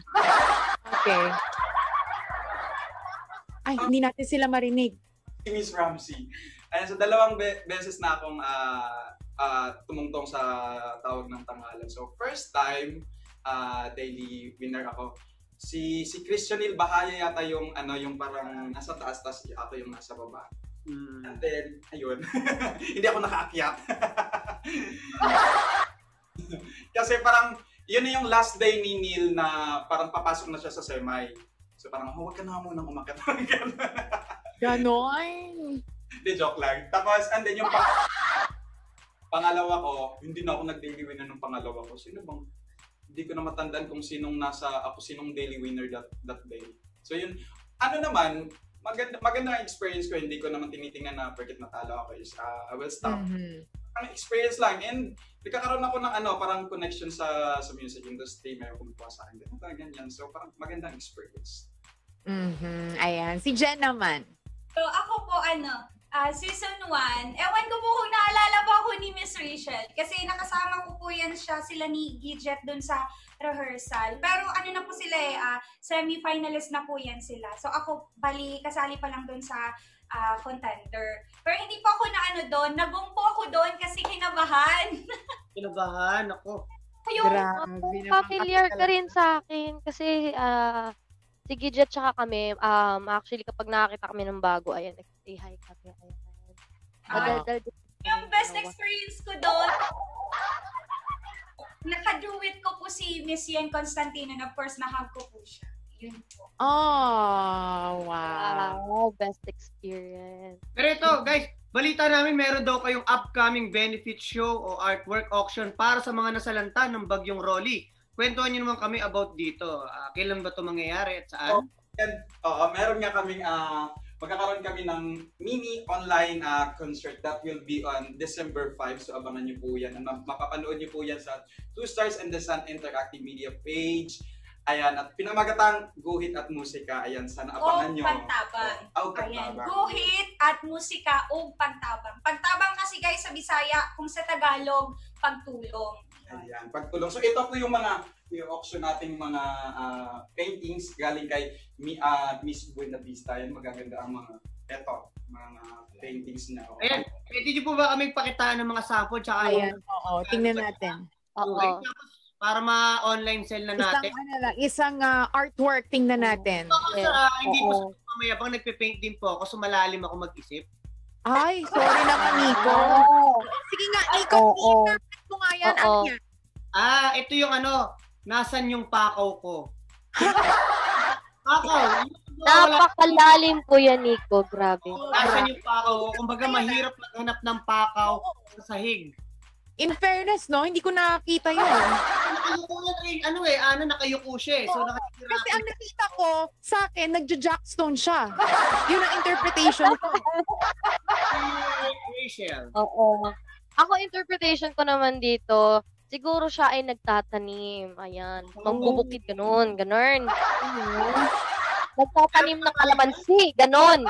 Okay. Ay, hindi natin sila marinig. si Miss Ramsey. Ayan, so dalawang be- beses na akong ah, ah, tumungtong sa tawag ng tanghalan. So first time, ah, daily winner ako. Si si Christian Il Bahaya yata yung ano yung parang nasa taas tas ako yung nasa baba. Hmm. And then ayun. Hindi ako nakaakyat. Kasi parang yun na yung last day ni Neil na parang papasok na siya sa semi. So parang, oh, huwag ka na munang umakyat. Ganon. Hindi, joke lang. Tapos, and then yung pa- pangalawa ko, hindi na ako nag-daily winner ng pangalawa ko. Sino bang, hindi ko na matandaan kung sinong nasa, ako sinong daily winner that, that day. So yun, ano naman, maganda, maganda ang experience ko, hindi ko naman tinitingnan na porket natalo ako is, uh, I will stop. Mhm. Ang experience lang, and nagkakaroon ako ng ano, parang connection sa sa music industry, may kumukuha sa akin, ganyan, ganyan. So parang magandang experience. Mhm. Ayan. Si Jen naman. So, ako po, ano, ah, season 1, ewan ko po kung naalala po ako ni Miss Rachel. Kasi nakasama ko po yan siya, sila ni Gidget dun sa rehearsal. Pero ano na po sila eh, ah, semi-finalist na po yan sila. So ako, bali, kasali pa lang dun sa ah, contender. Pero hindi po ako na ano doon, nagong po ako doon kasi kinabahan. Kinabahan ako. yung, Grabe Familiar ka rin sa akin kasi ah si Gidget tsaka kami, um, actually kapag nakakita kami ng bago, ayan, nag-say hi kami. Ayan. Madaldal din yung best experience ko doon, nakaduet ko po si Miss Yen Constantino and of course, nahag ko po siya. Yun po. Oh, wow. Wow, best experience. Pero ito, guys, balita namin meron daw kayong upcoming benefit show o artwork auction para sa mga nasalanta ng bagyong Rolly. Kwentuhan niyo naman kami about dito. Ah, kailan ba ito mangyayari at saan? And, oo, meron nga kaming, ah, magkakaroon kami ng mini online ah, concert that will be on December 5. So, abangan niyo po yan. Ma- Mapapanood niyo po yan sa Two Stars and the Sun Interactive Media page. Ayan, at pinamagatang guhit at musika. Ayan, sana O abangan niyo. pagtabang. Oh, Ayan, pagtabang. guhit at musika o pagtabang. Pagtabang kasi guys sa Bisaya, kung sa Tagalog, pagtulong. Ayan, pagtulong. So ito po yung mga yung auction nating mga ah, paintings galing kay Mi, ah, Miss Buenavista. Yan magaganda ang mga eto, mga paintings na. Ayan, pwede niyo po ba kaming pakitaan ng mga sample tsaka Ayan, yung oo. Tingnan natin. Oo. Okay, tapos para ma-online sell na Isang, natin. ano lang, isang ah, artwork. Tingnan natin. Ako Yes. sa, hindi po Oo. sa mamaya bang nagpe-paint din po ako, so malalim ako mag-isip. Ay, sorry naman, Nico. Sige nga, Nico, Oo. i-interpret mo nga yan. Ano Oo. Ah, ito yung ano, nasan yung pakaw ko? pakaw. Napakalalim po yan, Nico. Grabe. Nasan yung pakaw ko? Kumbaga mahirap maghanap ng pakaw sa sahig. In fairness, no, hindi ko nakakita yun. Nakayuko yan eh. Ano eh, ano nakayuko siya eh. So Oo, nakatira Kasi ang nakita ko, sa akin, nagja-jackstone siya. Yun ang interpretation ko. Rachel. Oo. Ako, interpretation ko naman dito, siguro siya ay nagtatanim. Ayan. Mangbubukid, ganun. Ganun. Nagtatanim ng kalamansi. Ganun.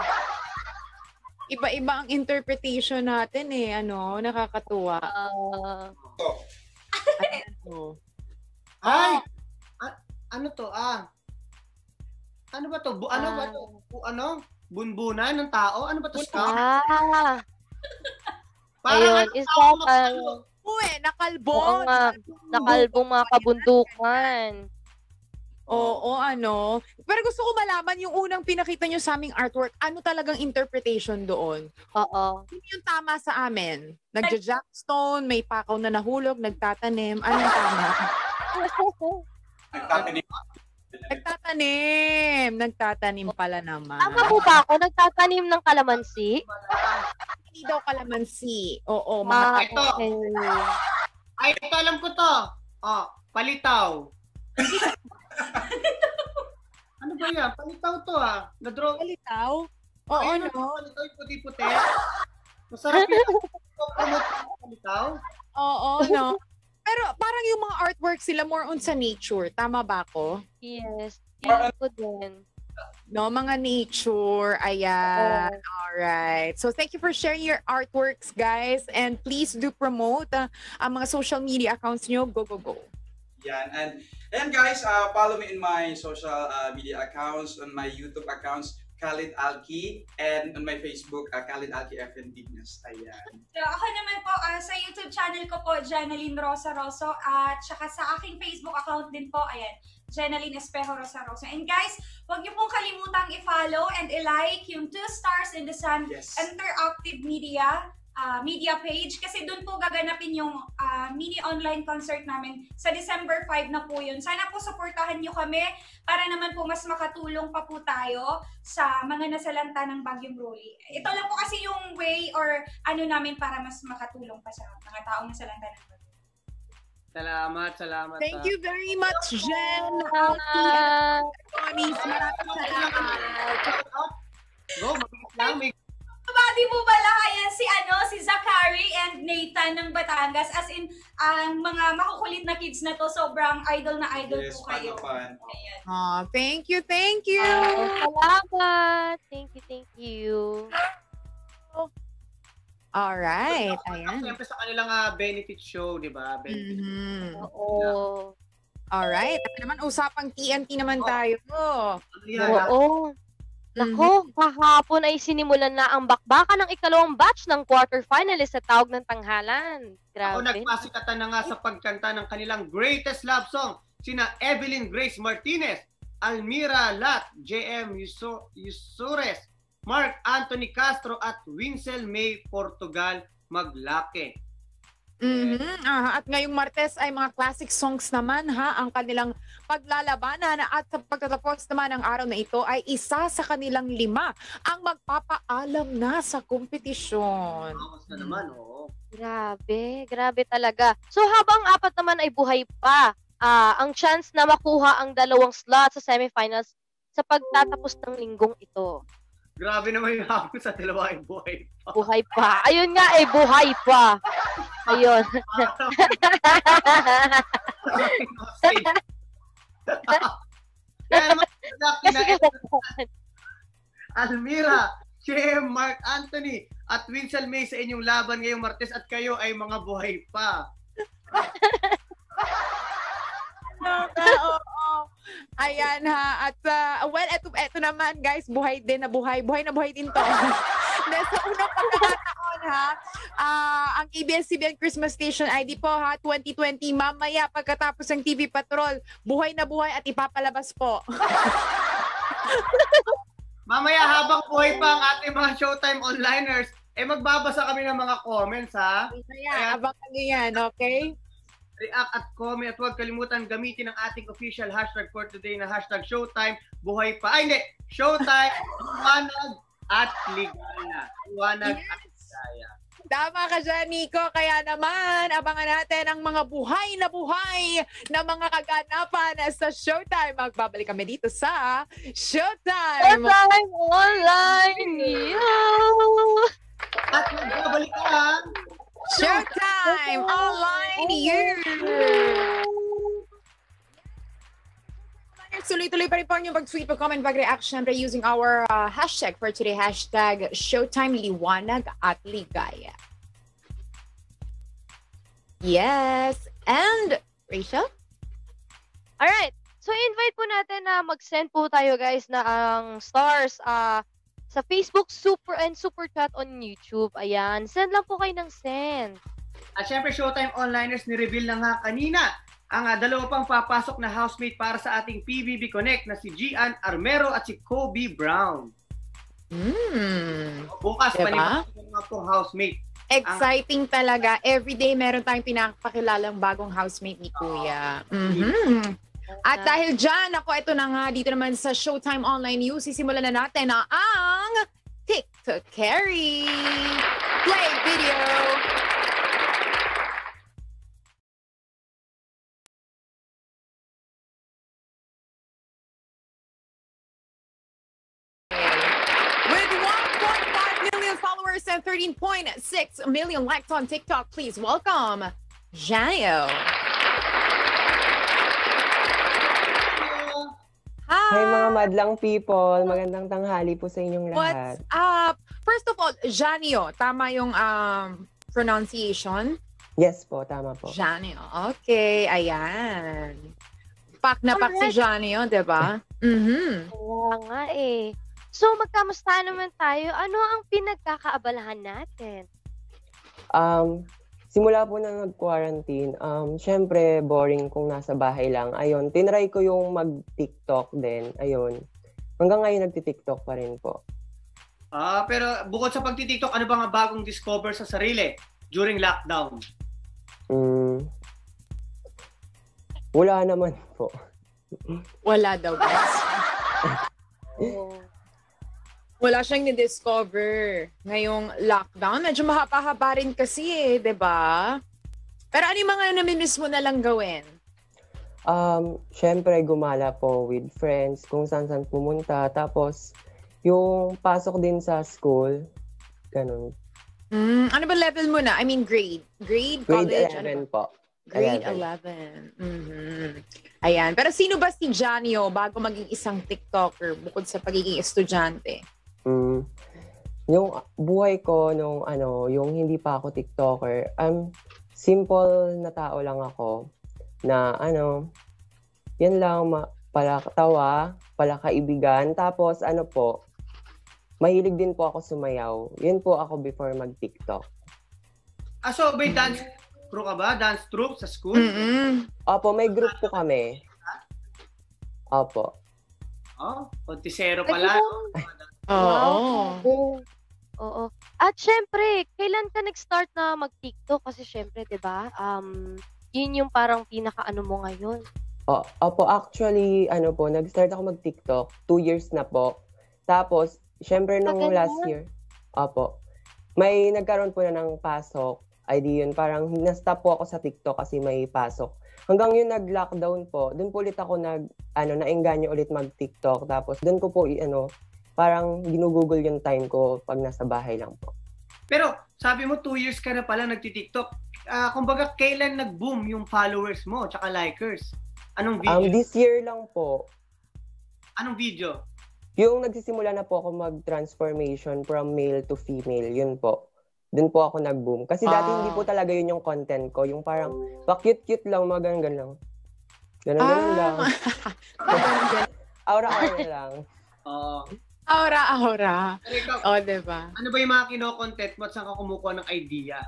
Iba-iba ang interpretation natin eh, ano, nakakatuwa. Ah, Oh. Ay! Ah, ano to? Ah. Ano ba to? Bu- ano ba to? Bu- ano? Bunbunan ng tao? Ano ba to? Scam? ah. Parang Ayun. ano, Is tao that, mag- ano, Uwe, nakalbo. Oo nga. nakalbong mga kabundukan. Oo, ano. Pero gusto ko malaman yung unang pinakita nyo sa aming artwork, ano talagang interpretation doon? Oo. Ano yung tama sa amin? Nagja-jackstone, may pakaw na nahulog, nagtatanim. Anong tama? Nagtatanim. Nagtatanim. Nagtatanim pala naman. Tama po ba ako? Nagtatanim ng kalamansi? Hindi daw kalamansi. Oo, Ah, mga ito. okay. Ay, ito alam ko to. Oh, palitaw. ano ba yan? Palitaw to ah. Na-draw. kalitaw. Oo, Ayun, no? Palitaw yung puti-puti. Masarap yun. Palitaw. Oo, no? Pero parang yung mga artwork sila more on sa nature. Tama ba ako? Yes. Feeling ko din. No, mga nature. Ayan. Alright. So thank you for sharing your artworks, guys. And please do promote uh, ang mga social media accounts nyo. Go, go, go. Yan. And, and guys, uh, follow me in my social uh, media accounts, on my YouTube accounts, Khalid Alki, and on my Facebook, uh, Khalid Alki FN Fitness. Ayan. So, ako naman po, ah, sa YouTube channel ko po, Janeline Rosa Rosso, at saka sa aking Facebook account din po, ayan, Janeline Espejo Rosa Rosso. And guys, huwag niyo pong kalimutang i-follow and i-like yung Two Stars in the Sun Yes. Interactive Media ah, media page kasi doon po gaganapin yung ah, mini online concert namin sa December 5 na po yun. Sana po supportahan nyo kami para naman po mas makatulong pa po tayo sa mga nasalanta ng Bagyong Rolly. Ito lang po kasi yung way or ano namin para mas makatulong pa sa mga taong nasalanta ng Bagyong Salamat, salamat. Thank ah. you very much, Jen. Alki, Ah, Tony. Maraming salamat. Go, mabilis lang. May Bati po pala ayan si ano si Zachary and Nathan ng Batangas as in ang mga makukulit na kids na to sobrang idol na idol Yes, po kayo. Ayan. Oh, thank you, thank you. salamat. Thank you, thank you. Alright, ayan. Siyempre sa kanilang ah, benefit show, di ba? Benefit Mhm. Oo. Alright. At naman, usapang TNT naman tayo. Ano yan, ah? Oo. Nako, kahapon ay sinimulan na ang bakbakan ng ikalawang batch ng quarterfinalist sa tawag ng tanghalan. Ako Grabe. nagpasikatan na nga sa pagkanta ng kanilang greatest love song, sina Evelyn Grace Martinez, Almira Lat, JM Yuso- Yusures, Mark Anthony Castro at Winsel May Portugal Maglake. Mhm. Ah, at ngayong Martes ay mga classic songs naman ha ang kanilang paglalabanan at sa pagtatapos naman ng araw na ito ay isa sa kanilang lima ang magpapaalam na sa kompetisyon. Vamos na naman, oo. Grabe, grabe talaga. So habang apat naman ay buhay pa, ah, ang chance na makuha ang dalawang slot sa semifinals sa pagtatapos ng linggong ito. Grabe naman yung hapon sa dalawa ay buhay pa. Buhay pa. Ayun nga eh, buhay pa. Ayun. Almira, JM, Mark Anthony, at Winsel May sa inyong laban ngayong Martes at kayo ay mga buhay pa. Oo. Ayan ha. At uh, well, eto, eto naman guys, buhay din na buhay. Buhay na buhay din to. Dahil sa unang pagkakataon ha, ah, ang ABS-CBN Christmas Station ID po ha, 2020, mamaya pagkatapos ng TV Patrol, buhay na buhay at ipapalabas po. Mamaya habang buhay pa ang ating mga Showtime onliners, eh magbabasa kami ng mga comments ha. Kaya abangan nyo yan, okay? React at comment at huwag kalimutan gamitin ang ating official hashtag for today na hashtag Showtime buhay pa. Ay hindi, Showtime Liwanag at Ligaya. Liwanag at Ligaya. Tama ka dyan, Nico. Kaya naman, abangan natin ang mga buhay na buhay na mga kaganapan sa Showtime. Magbabalik kami dito sa Showtime! Online, online, yeah. At magbabalik ang Showtime! Online year! Tuloy-tuloy pa rin po yung pag-tweet, pag-comment, pag-reaction by using our uh, hashtag for today, hashtag Showtime Liwanag at Ligaya. Yes! And, Rachel? Alright. So, invite po natin na mag-send po tayo guys na ang stars ah sa Facebook Super and Super Chat on YouTube. Ayan. Send lang po kayo ng send. At syempre, Showtime Onliners, ni-reveal na nga kanina ang uh, dalawa pang papasok na housemate para sa ating PBB Connect na si Gian Armero at si Kobe Brown. Hmm. Bukas, Diba? panibagong mga pong housemate. Exciting talaga. Everyday meron tayong pinapakilalang bagong housemate ni Kuya. Mhm. At dahil dyan, ako, ito na nga, dito naman sa Showtime Online News, sisimulan na natin na ang TikTok Carry. Play video. 13.6 million likes on TikTok, please welcome Janio. Hi! Hi mga madlang people, magandang tanghali po sa inyong lahat. What's up? First of all, Janio, tama yung um, pronunciation? Yes po, tama po. Janio. Okay, ayan. Pak na pak si Janio, di ba? Mhm. Kaya nga eh. So, magkamusta naman tayo? Ano ang pinagkakaabalahan natin? Um, simula po na nag-quarantine, um, syempre boring kung nasa bahay lang. Ayun, tinry ko yung mag-TikTok din. Ayun. Hanggang ngayon nagti-TikTok pa rin po. Ah, pero bukod sa pagtitiktok, ano ba nga bagong discover sa sarili during lockdown? Mm, wala naman po. Wala daw, guys. Wala siyang ni-discover ngayong lockdown. Medyo mahaba-haba rin kasi eh, di ba? Pero ano yung mga namimiss mo na lang gawin? Um, syempre gumala po with friends, kung saan-saan pumunta. Tapos, yung pasok din sa school, ganun. Mm, ano ba level mo na? I mean, grade. Grade, Grade college? ano 11 po. Grade 11. 11. Mhm. Ayan. Pero sino ba si Janio bago maging isang TikToker bukod sa pagiging estudyante? Mm. yung buhay ko nung ano, yung hindi pa ako TikToker, um, simple na tao lang ako na ano, yan lang, ma- palakatawa, palakaibigan. Tapos ano po, mahilig din po ako sumayaw. Yun po ako before mag-TikTok. Ah, so may dance crew ka ba? Dance troupe sa school? Mm-mm. Opo, may group po kami. Opo. Oh, kontisero pala. Oo. Oo. Oo. At syempre, kailan ka nag-start na mag-TikTok? Kasi syempre, 'di ba? Um, yun yung parang pinaka-ano mo ngayon. O, opo, actually, ano po, nag-start ako mag-TikTok. Two years na po. Tapos, syempre nung Tagal last year, opo, may nagkaroon po na ng pasok. ID yun, parang na-stop po ako sa TikTok kasi may pasok. Hanggang yun nag-lockdown po, doon po ulit ako nag, ano, naengganyo ulit mag-TikTok. Tapos doon ko po, ano, parang ginugugol yung time ko pag nasa bahay lang po. Pero sabi mo two years ka na pala nagti-TikTok. Ah, kumbaga kailan nag-boom yung followers mo tsaka likers? Anong video? Um, this year lang po, Anong video? Yung nagsisimula na po ako mag-transformation from male to female, yun po. Doon po ako nag-boom. Kasi dati Ah. hindi po talaga yun yung content ko. Yung parang, pa-cute-cute lang, mga ganun lang. Ganun-ganun Ah. lang. Aura-aura lang. Oo. Aura, aura. O, diba? ano ba yung mga kino-content mo at saan ka kumukuha ng idea?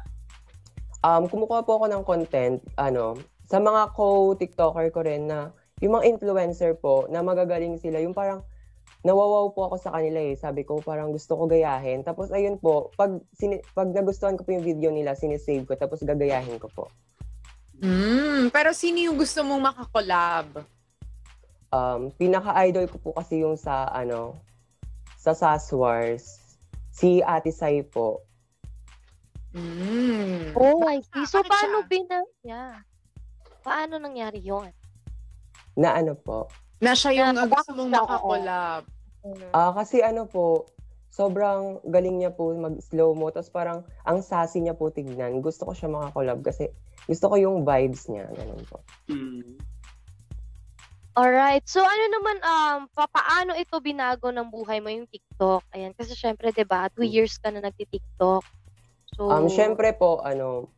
Um, kumukuha po ako ng content, ano, sa mga co-tiktoker ko rin na, yung mga influencer po, na magagaling sila, yung parang, nawawaw po ako sa kanila eh. Sabi ko, parang gusto ko gayahin. Tapos ayun po, pag, sini- pag nagustuhan ko po yung video nila, sinisave ko, tapos gagayahin ko po. Mm, pero sino yung gusto mong makakolab? Um, pinaka-idol ko po kasi yung sa, ano, sa Saswars, si Ate Sai po. Mm. Oh, I see. So, Bakit paano siya? bina... Yeah. Paano nangyari yun? Na ano po, Na siya yung Na- gusto mong makakolab. Ah, kasi ano po, sobrang galing niya po mag-slow mo. Tapos parang ang sassy niya po tignan. Gusto ko siya makakolab kasi gusto ko yung vibes niya. Ganun po. Hmm. Alright. So, ano naman, um, pa- paano ito binago ng buhay mo yung TikTok? Ayan. Kasi syempre, 'di ba two years ka na nagti-TikTok. So, Um, syempre po, ano,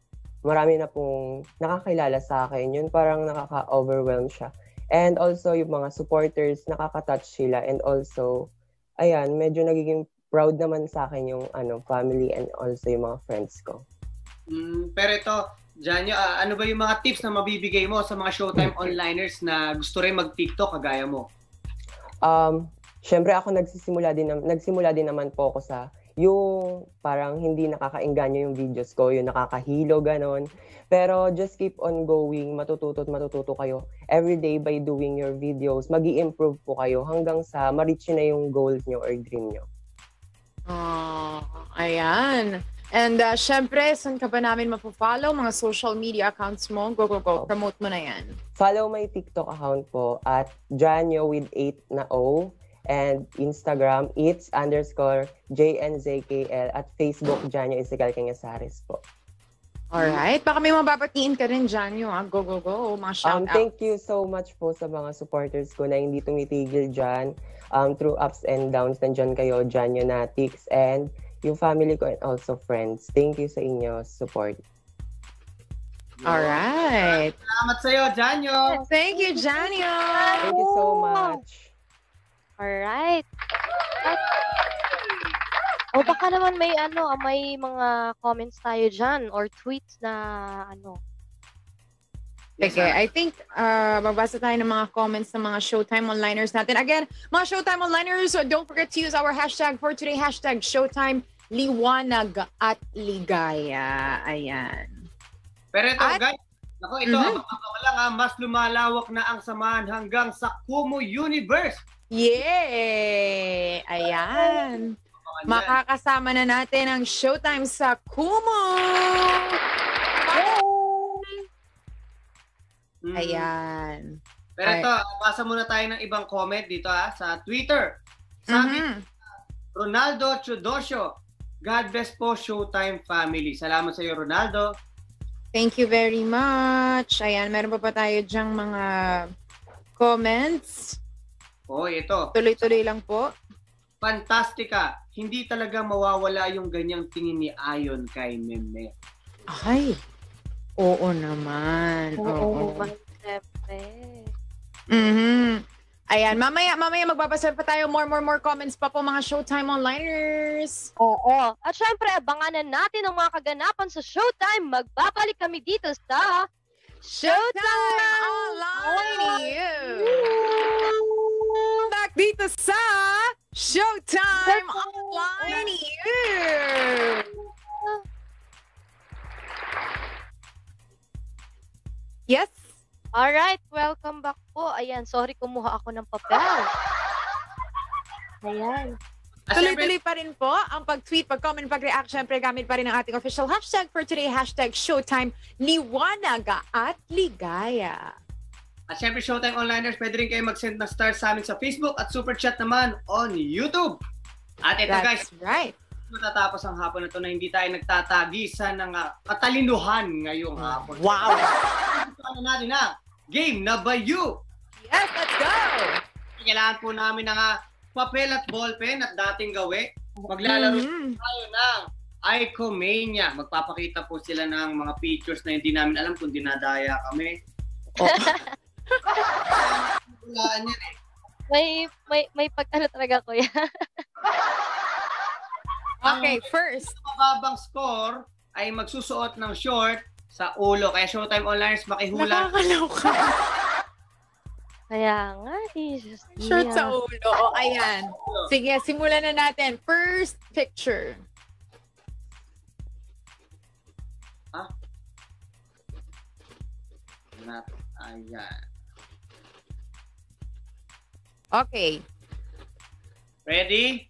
marami na pong nakakilala sa akin. Yun parang nakaka-overwhelm siya. And also, yung mga supporters, nakaka-touch sila. And also, ayan, medyo nagiging proud naman sa akin yung ano, family and also yung mga friends ko. Mm, pero ito, Janyo, ah, ano ba yung mga tips na mabibigay mo sa mga Showtime onliners na gusto rin mag-TikTok kagaya mo? Um, syempre ako nagsisimula din nagsimula din naman po ako sa yung parang hindi nakakainganyo yung videos ko, yung nakakahilo ganon. Pero just keep on going, matututo at matututo kayo every day by doing your videos. Magi improve po kayo hanggang sa ma-reach na yung goals nyo or dream nyo. Oh, ayan. And uh, syempre, saan ka ba namin mapo-follow? Mga social media accounts mo? Go, go, go. Promote mo na yan. Follow my TikTok account po at Janyo with 8 na O and Instagram it's underscore JNZKL at Facebook Janyo Isigal Canyasares po. Alright. Baka may mababatiin ka rin dyan yung ah. Go, go, go. Mga shout Um, thank you so much po sa mga supporters ko na hindi tumitigil dyan. Um, through ups and downs, nandyan kayo, Janyo Natix, and yung family ko and also friends. Thank you sa inyo support. Alright. Salamat sa'yo, Janyo! Thank you, Janio. Thank you so much. Alright. At, o baka naman may ano, may mga comments tayo dyan or tweets na ano. Sige, I think uh, magbasa tayo ng mga comments ng mga Showtime onliners natin. Again, mga Showtime onliners, so don't forget to use our hashtag for today, hashtag Showtime Liwanag at Ligaya. Ayan. Pero ito, At- guys, ako ito, Mhm. mm lang ha, mas lumalawak na ang samahan hanggang sa Kumu Universe. Yay! Ayan. Makakasama na natin ang Showtime sa Kumu! Mm. Ayan. Pero ito, basa muna tayo ng ibang comment dito ha, sa Twitter. Sabi Mhm. Ronaldo Chudosio, God bless po Showtime family. Salamat sa iyo, Ronaldo. Thank you very much. Ayan, meron pa pa tayo dyang mga comments. Oh, ito. Tuloy-tuloy lang po. Fantastica. Hindi talaga mawawala yung ganyang tingin ni Ayon kay Meme. Ay, oo naman. Oo, Oo. man, syempre. Mhm. Ayan, mamaya, mamaya magbabasa pa tayo more, more, more comments pa po mga Showtime Onliners. Oo. At syempre, abanganan natin ang mga kaganapan sa Showtime. Magbabalik kami dito sa Showtime Online! Back dito sa Showtime Online Yes? Alright, welcome back po. Ayan, sorry kumuha ako ng papel. Ayan. Syempre, Tuloy-tuloy pa rin po ang pag-tweet, pag-comment, pag-react. Siyempre, gamit pa rin ang ating official hashtag for today, hashtag Showtime Liwanaga at Ligaya. At syempre, Showtime Onliners, pwede rin kayo mag-send ng stars sa amin sa Facebook at Super Chat naman on YouTube. At ito guys, That's right. matatapos ang hapon na to na hindi tayo nagtatagisa ng ah, katalinuhan ngayong hapon. Wow! Ano natin na? Game na Bayu! Yes, let's go! Kailangan po namin ng ah, papel at ballpen at dating gawi. Maglalaro Mhm. tayo ng Icomania. Magpapakita po sila ng mga pictures na hindi namin alam kung dinadaya kami. Walaan yan eh. May, may, may pag ano talaga ko yan. Okay, first. Ang mababang score ay magsusuot ng short sa ulo. Kaya Showtime Onliners makihula. Nakakaloka. Kaya nga. Jesus Short sa ulo. O, ayan. Sige, simulan na natin. First picture. Nat- Ayan. Okay. Ready?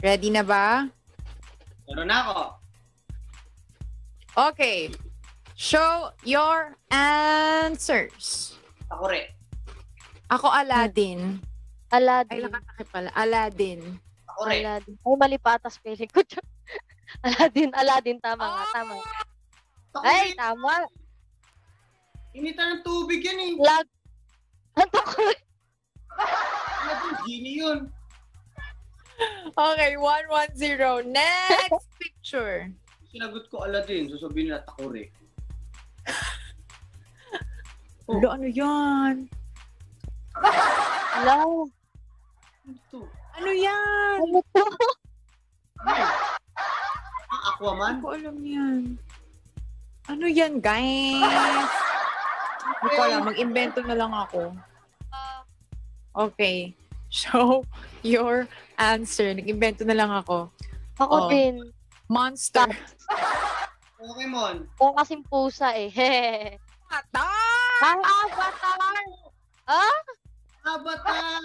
Ready na ba? Meron na ako. Okay. Show your answers. Ako rin. Ako Aladdin. Ay, Aladdin. nakakakit pala. Aladdin. Ako rin. Aladdin. Ay, mali pa ata spelling ko. Aladdin, Aladdin. Tama nga, tama. Ako Ay, rin. tama. Inita ng tubig yan eh. Lag. Ano ko? Ano genie yun? Okay, 110. Next picture. Sinagot ko Aladdin. Sasabihin nila takore. Ulo, ano yan? Ala. Ito. Ano yan? Ano to? Ano? Ang Aquaman? Hindi ko alam yan. Ano yan, guys? Hindi ko alam. Mag-invento na lang ako. Okay. Show your answer. Nag-invento na lang ako. Ako Oh. din. Monster. Pokemon. O kasing pusa eh. Ata! Ang avatar! Ah? Avatar!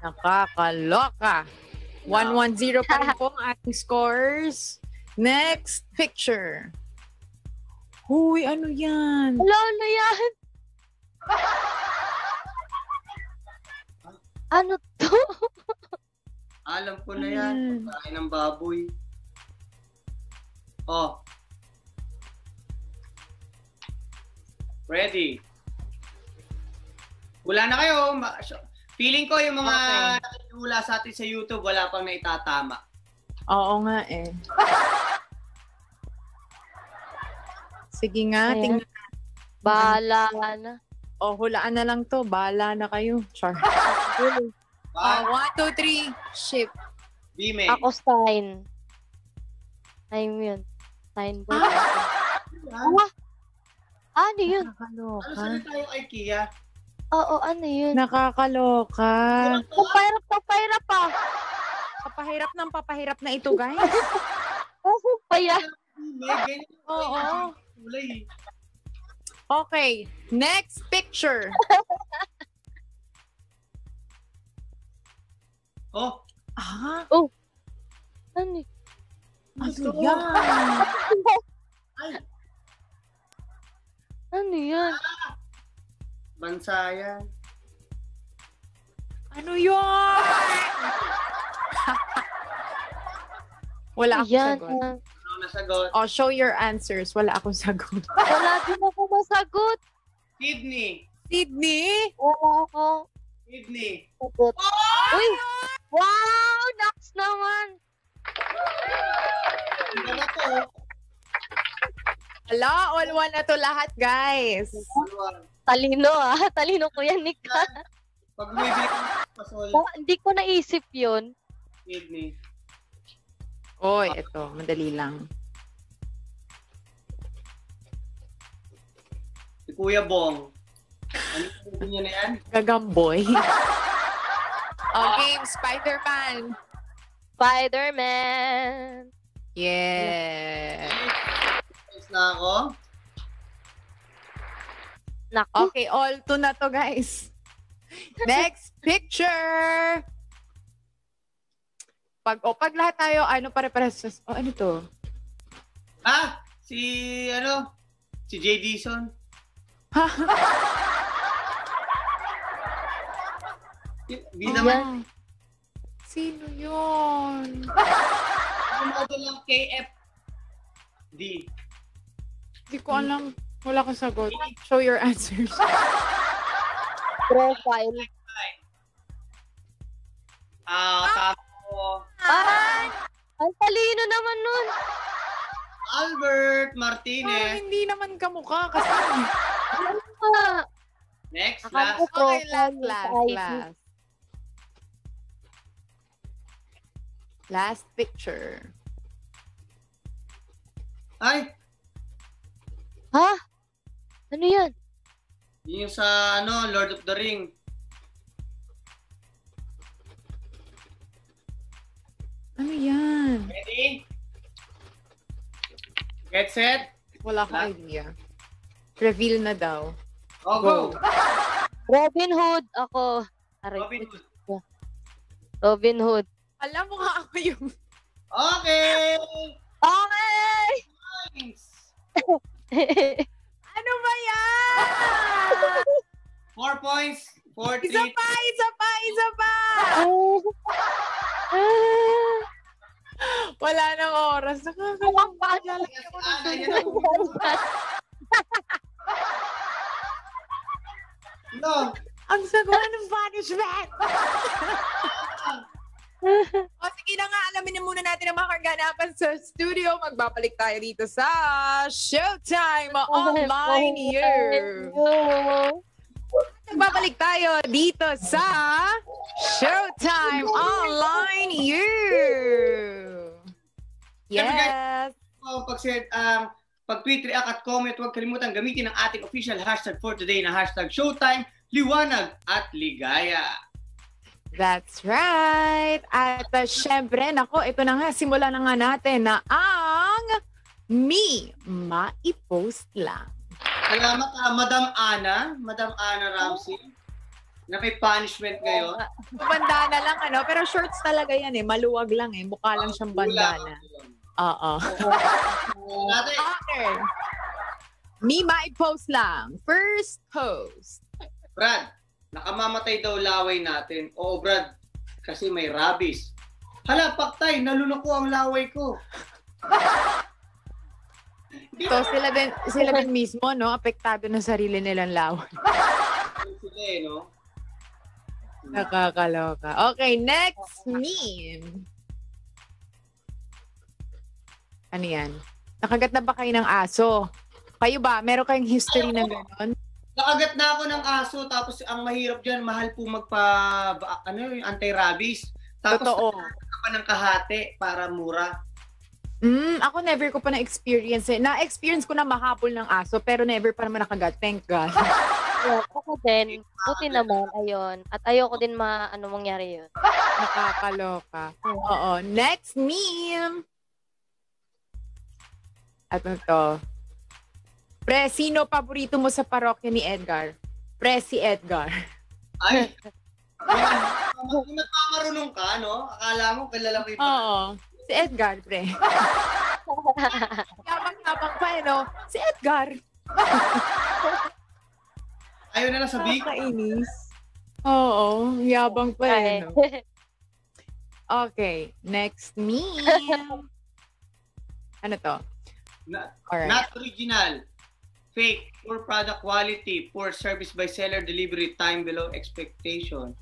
Nakakaloka. 110 pa rin po ang ating scores. Next picture. Huy, ano yan? Wala na yan. Ano to? Alam ko na yan. Ayan. Pagkain ng baboy. Oh. Ready. Wala na kayo. Feeling ko yung mga nakikihula sa atin sa YouTube, wala pang naitatama. Oo nga eh. Sige nga, tingnan. Bahala na. O, hulaan na lang to. Bahala na kayo. Char. Oh, one, two, three. Ship. Bime. Ako sign. Time yun. Sign board. Ano Ano yun? Nakakaloka. saan tayo IKEA? Oo, ano yun? Nakakaloka. Papahirap, papahirap pa. Papahirap ng papahirap na ito, guys. Oo, pa yan. Bime, ganyan Oo. kulay. Okay. Next picture. Oh, Ah, Ano yun? ano yan? ay, Ano yan? bansa yan. Ano yun? Wala akong sagot. Ah. Nasagot? Oh, show your answers. Wala akong sagot. Wala din ako masagot. Kidney. Sydney? Wala ako. Sydney. Sagot. Uy! Wow! Nax naman! Ano na to? Ala, all one na to lahat, guys. Talino ah. Talino ko yan, Nick. Pag may pasol, Ba- Hindi ko naisip yun. Sydney. Oy, ito, madali lang. Si Kuya Bong. Ano yung niya na yan? Gagamboy. oh, game, Spider-Man. Spider-Man. Yeah. Yes na ako. Naku. Okay, all two na to, guys. Next picture. Pag, o, pag lahat tayo, ano, pare-pares. O, ano to? Ah, si ano? Si J. Dison. Di naman. Ah, Sino yun? Yung model ng KF. D. Hindi ko alam. Wala akong sagot. Show your answers. Profile. Ah, tapo. Ay! Ang talino naman nun. Albert Parang Martinez. hindi naman kamukha kasi. Next, last. Okay, last, last, last. Last picture. Ay, Ha? Ano yan? yun yung sa ano, Lord of the Ring. Ano yan? Ready? Get set? Wala akong idea. Reveal na daw. Oh, go. Robin Hood. Ako. Aray, Robin Hood. Robin Hood. Alam mo nga ako yung... Okay! Okay! Points. Ano ba yan? Four points. Four, Isa pa, isa pa, isa pa! Ah. Wala nang oras. Nakakalawa. Lalagyan ko ng Ah, sunog. yan. No. Ang sagot ng punishment! o sige na nga, alamin na muna natin ang mga kaganapan sa studio. Magbabalik tayo dito sa Showtime Online Year. Nagbabalik tayo dito sa Showtime Online Year. Yes. Oh, pag-share, ang pag-tweet, react at comment, huwag kalimutan gamitin ang ating official hashtag for today na hashtag Showtime, Liwanag at Ligaya. That's right. At uh, syempre, nako, ito na nga, simulan na nga natin na ang Me Maipost Lang. Salamat, ah, Madam Ana, Madam Ana Ramsey, na may punishment ngayon. Bandana lang, ano, pero shorts talaga yan eh. Maluwag lang eh. Mukha lang siyang bandana. Oo. Natin, Okay. Me Maipost Lang. First post. Brad, nakamamatay daw laway natin. Oo, Brad, kasi may rabies. Hala, paktay, naluloko ang laway ko. So sila din, sila din mismo, no? Apektado na sarili nilang lawan. Sila eh, no? Nakakaloka. Okay, next meme. Ano yan? Nakagat na ba kayo ng aso? Kayo ba? Meron kayong history na gano'n? Nakagat na ako ng aso, tapos ang mahirap dyan, mahal po magpa, ano yung anti-rabies. Tapos Totoo. pa ng kahate para mura. Mm, ako never ko pa na-experience eh. Na-experience ko na mahabol ng aso, pero never pa naman nakagat. Thank God. Yeah, ako din. Buti naman, ayun. At ayoko din ma, ano mangyari yun. Nakakaloka. Oo. Next meme. Ano to? Pre, sino paborito mo sa parokya ni Edgar? Pre, si Edgar. Ay! Kung nagmamarunong ka, no? Akala mo, kilala ko yung Oo. Si Edgar, pre. Yabang-yabang pa, eh, no? Si Edgar. Ayaw na lang sabihin ko. Nakakainis. Oo, yabang pa, eh, no? Okay, next meme. ano to? Na- Alright. Not original. fake, poor product quality, poor service by seller, delivery time below expectation.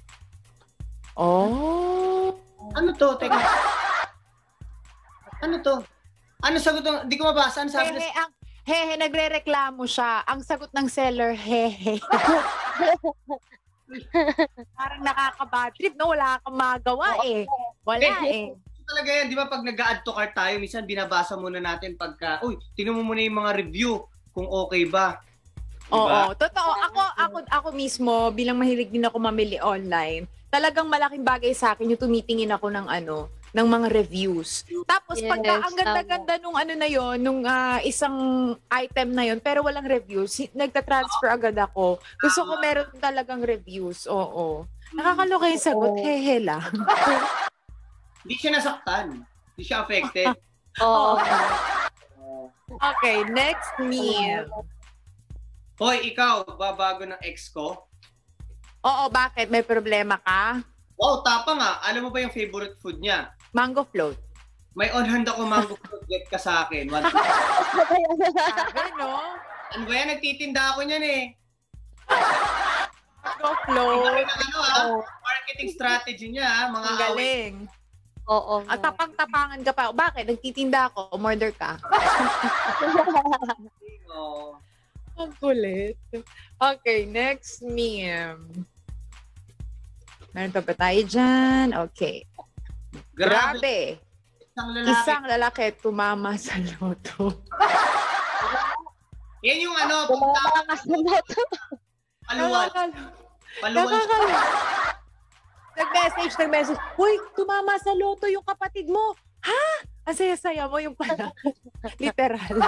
Oh. Ano to? Teka. Ano to? Ano sagot ng, di ko mabasa. Ano sabi Hehe, ang, hehe, nagre-reklamo siya. Ang sagot ng seller, hehe. Parang nakaka-bad trip, no? Wala kang magawa eh. Wala eh. Talaga yan, di ba pag nag-add to cart tayo, minsan binabasa muna natin pagka, uy, tingnan mo muna yung mga review kung okay ba. Oo, Diba? totoo. Ako, ako, ako mismo, bilang mahilig din ako mamili online, talagang malaking bagay sa akin yung tumitingin ako ng ano, ng mga reviews. Tapos Yes, pagka ang ganda-ganda nung ano na yon, nung ah, isang item na yon, pero walang reviews, nagta-transfer agad ako. Gusto ko meron talagang reviews. Oo. Nakakaloka yung sagot, Oo. hehe lang. Hindi siya nasaktan. Hindi siya affected. Oo. Okay, next meal. Hoy, ikaw, babago ng ex ko? Oo, bakit? May problema ka? Wow, tapa nga. Alam mo ba yung favorite food niya? Mango float. May on hand ako mango fruit get ka sa akin. One, Sabi, no? ano ba yan? Nagtitinda ako niyan eh. Mango float. ang ano ah, marketing strategy niya ah, mga Ang awit. galing. Oo. At tapang-tapangan ka pa. Bakit? Nagtitinda ako. Umorder ka. Oo. Ang kulit. Okay, next meme. Meron pa ba tayo dyan? Okay. Grabe. Grabe. Isang lalaki. Isang lalaki tumama sa loto. Yan yung ano, punta Tumatakas na loto. paluwal. Paluwal. Nakakalo. Nag-message, nag-message. Uy, tumama sa loto yung kapatid mo. Ha? Ang saya-saya mo yung pala. Literal.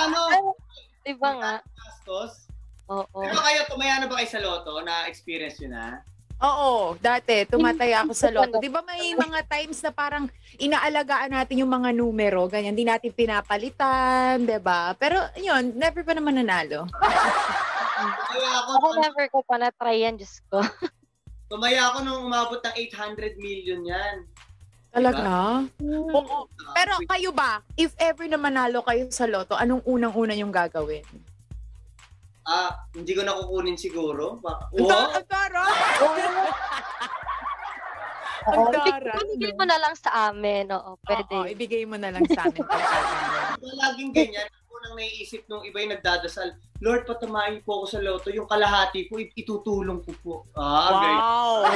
Ano? Diba nga? Gastos. Oo. Pero kayo, tumaya na ba kayo sa loto? Na-experience yun na? Oo, dati tumataya ako sa loto. 'Di ba may mga times na parang inaalagaan natin yung mga numero, ganyan, di natin pinapalitan, 'di ba? Pero 'yun, never pa naman nanalo. Ako, Ako never ko pa na-try yan, Diyos ko. tumaya ako nung umabot ng 800 million yan. Talaga? Oo. Ah, Pero kayo ba, if ever na manalo kayo sa loto, anong unang-una yung gagawin? Ah, hindi ko nakukunin siguro. Baka, Ang tar- ang taray, Ibigay mo na lang sa amin. Oo, pwede. Oo, ibigay mo na lang sa amin. Diba laging ganyan. Ako nang naiisip nung iba yung nagdadasal, Lord, patumahin po ako sa loto. Yung kalahati po, it- itutulong ko po. Ah, wow!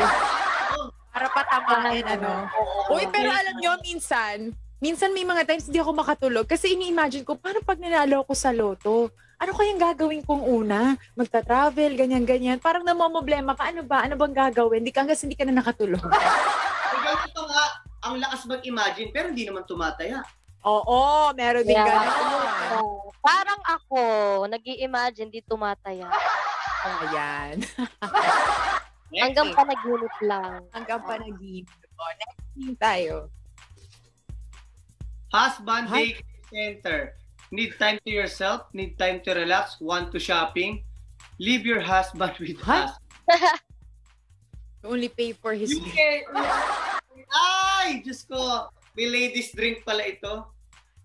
Para patamain, ano? Oo. Uy, pero alam nyo, minsan, minsan may mga times hindi ako makatulog kasi ini-imagine ko, paano pag nanalo ako sa loto? Ano kayang gagawin kong una? Magta-travel, ganyan-ganyan. Parang namomoblema ka, ano ba? Ano bang gagawin? Di ka hanggang hindi ka na nakatulog. Ganito nga, ang lakas mag-imagine, pero hindi naman tumataya. Oo, meron din Yeah. gano'n. Oo. Parang ako, nag imagine di tumataya. Ayan. Hanggang panaginip lang. Hanggang panaginip. O, next thing tayo. Husband Hi. daycare center. Need time to yourself, need time to relax, want to shopping. Leave your husband with Huh? us. You only pay for his... You can- Ay! Diyos ko. May ladies drink pala ito.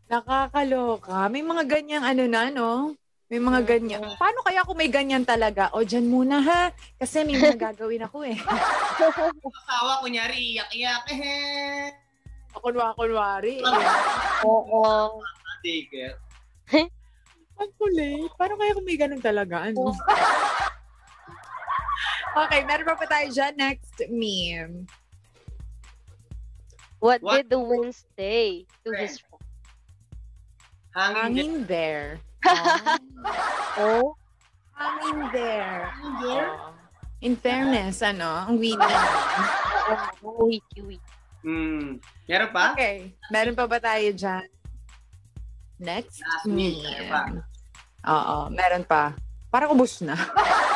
Nakakaloka. May mga ganyang ano na, no? May mga ganyan. Paano kaya kung may ganyan talaga? O, dyan muna ha. Kasi may mga gagawin ako eh. Asawa, kunyari, iyak-iyak. Eh, Kunwa-kunwari. Oo. daycare. Ang kulit. Paano kaya kung may ganun talaga? Ano? okay, meron pa pa tayo dyan. Next meme. What, What? did the wind say to his Hanging there. Oh, Hanging there. Hanging there? Oh. In fairness, ano, ang witty. oo. Wiki, wiki. Hmm. Meron pa? Okay, meron pa ba tayo dyan? Next Last meme. Meron pa. meme. Oo, meron pa. Parang ubus na.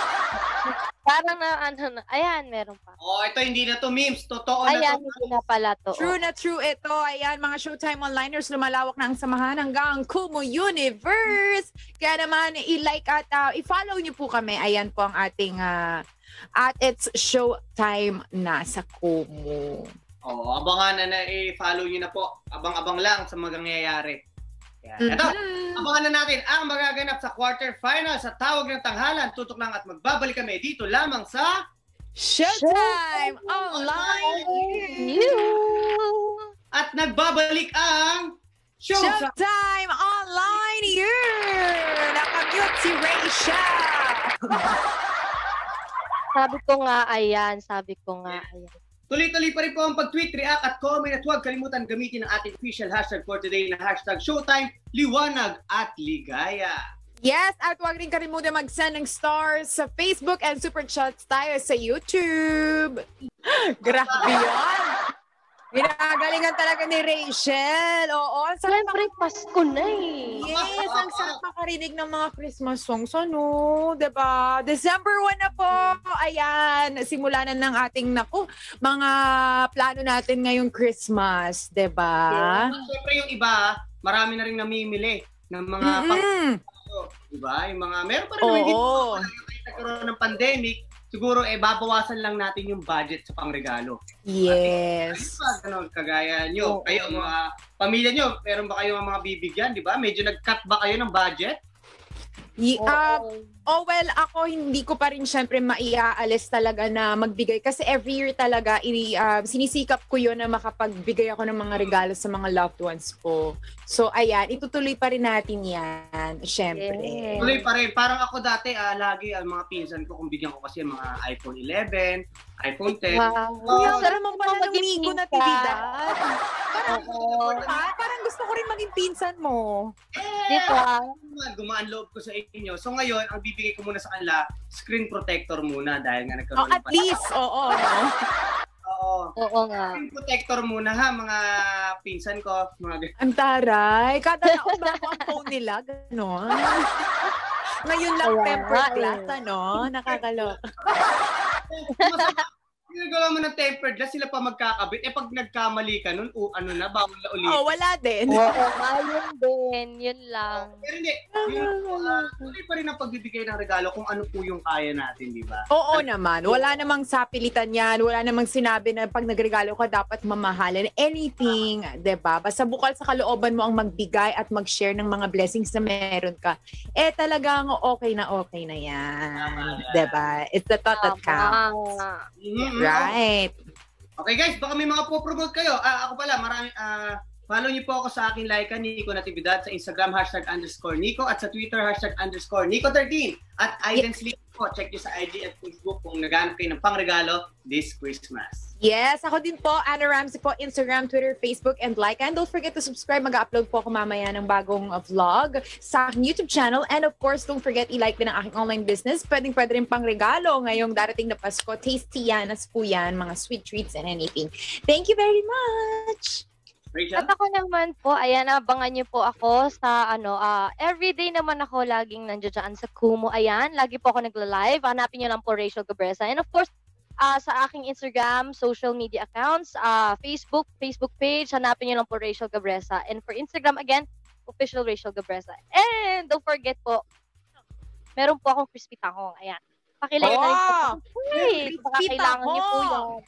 Parang na, ano na, ayan, meron pa. Oh, ito hindi na to memes. Totoo na Ayan, to. hindi na pala to. True na true ito. Ayan, mga Showtime Onliners, lumalawak na ang samahan hanggang Kumu Universe. Kaya naman, i-like at uh, i-follow niyo po kami. Ayan po ang ating uh, at it's Showtime na sa Kumu. Oh, abangan na na i-follow niyo na po. Abang-abang lang sa mga nangyayari. Yan. Ito, abangan na natin ang magaganap sa quarterfinal sa tawag ng tanghalan. Tutok lang at magbabalik kami dito lamang sa Showtime Online! You. at nagbabalik ang show sa Showtime Online year! Nakamute si Rachel! Sabi ko nga, ayan. Sabi ko nga, ayan. Tuloy-tuloy pa rin po ang pag-tweet, react at comment at huwag kalimutan gamitin ang ating official hashtag for today na hashtag Showtime, Liwanag at Ligaya. Yes, at huwag rin kalimutan mag-send ng stars sa Facebook and super chats tayo sa YouTube. Grabe yun! Ginagalingan talaga ni Rachel. Oo, ang sarap Siyempre, Pasko na eh. Yes, ang sarap makarinig ng mga Christmas songs. Ano, 'di ba? December 1 na po. Ayan, simula na ng ating naku, mga plano natin ngayong Christmas, 'di ba? Siyempre yung iba, marami na rin namimili ng mga pang Mm-mm. di ba? Yung mga, meron pa rin naman dito, Oo. nagkaroon ng pandemic, siguro eh babawasan lang natin yung budget sa pangregalo. Yes. Ano, ganun, kagaya nyo, Oo. kayo, mga pamilya nyo, meron ba kayong mga bibigyan, di ba? Medyo nag-cut ba kayo ng budget? Y- ah, Oo. Oh well, ako hindi ko pa rin syempre maiaalis talaga na magbigay kasi every year talaga ini ah, sinisikap ko 'yon na makapagbigay ako ng mga regalo sa mga loved ones ko. So ayan, itutuloy pa rin natin 'yan, syempre. Yes. Tuloy pa rin. Parang ako dati, ah, lagi ang mga pinsan ko, kung bigyan ko kasi mga iPhone 11, iPhone 10. Wow. Kuya, Oo, sarap mo pala ng migo na tibidad. Parang, Oo. ah, parang gusto ko rin maging pinsan mo. Di ba? Gumaan- Gumaan loob ko sa inyo. So ngayon, ang bibigay ko muna sa kanila, screen protector muna dahil nga Oh, nagkaroon at ng pandemic. least, oo, no? Oo. Oo nga. Screen protector muna ha, mga pinsan ko. Mga Ang taray. Kada taon bago ang phone nila. Ganon. Ngayon lang nga eh. glass, ano? Nakakaloka. Ginagawa mo ng tempered glass, sila pa magkakabit. Eh pag nagkamali ka nun, o ano na, bawal na ulit. Oh, wala din. Oo nga, yun din. Yun lang. Pero hindi, yun, uh, tuloy pa rin ang pagbibigay ng regalo kung ano po yung kaya natin, di ba? Oo naman. Wala namang sapilitan yan. Wala namang sinabi na pag nagregalo ka, dapat mamahalin. Anything, 'di ba Basta bukal sa kalooban mo ang magbigay at mag-share ng mga blessings na meron ka. Eh talagang okay na okay na yan. 'Di ba It's the thought that counts. Tama. Right. Okay guys, baka may mga po-promote kayo. Ah, ako pala, marami, ah, follow niyo po ako sa aking like Nico Natividad sa Instagram, hashtag underscore Nico at sa Twitter, hashtag underscore Nico13 at Aiden Sleep po. Check niyo sa IG at Facebook kung naghanap kayo ng pangregalo this Christmas. Yes, ako din po, Anna Ramsey po, Instagram, Twitter, Facebook, and like. And don't forget to subscribe. Mag-upload po ako mamaya ng bagong uh, vlog sa aking YouTube channel. And of course, don't forget i-like din ang aking online business. Pwedeng pwede rin pang regalo ngayong darating na Pasko. Tasty yanas po yan, mga sweet treats and anything. Thank you very much! Rachel? At ako naman po, ayan, abangan niyo po ako sa ano, ah everyday naman ako laging nandiyan sa Kumu. Ayan, lagi po ako nagla-live. Hanapin niyo lang po Rachel Cabresa. And of course, ah sa aking Instagram, social media accounts, ah Facebook, Facebook page, hanapin niyo lang po Rachel Cabresa. And for Instagram again, official Rachel Cabresa. And don't forget po, meron po akong crispy tahong. Ayan. Pakilike na rin po. Oh! Hey, baka kailangan niyo po tahong!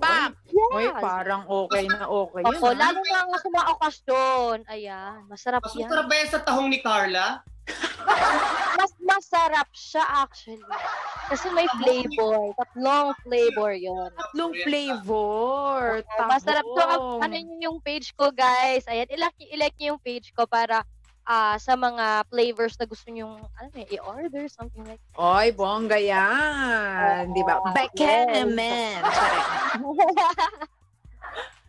Bam! Yes. Uy, parang okay na okay yun. Opo, ah. lalo na nga sa mga okasyon. Ayan, masarap Mas yan. masarap ba yan sa tahong ni Carla? Mas masarap siya actually. Kasi may flavor. Tatlong flavor yon. Tatlong flavor. Masarap to. Ano niyo yung page ko, guys. Ayan, ilike, ilike niyo yung page ko para ah sa mga flavors na gusto niyo ano eh, i-order, something like Oy, bongga yan. Di ba? Charing.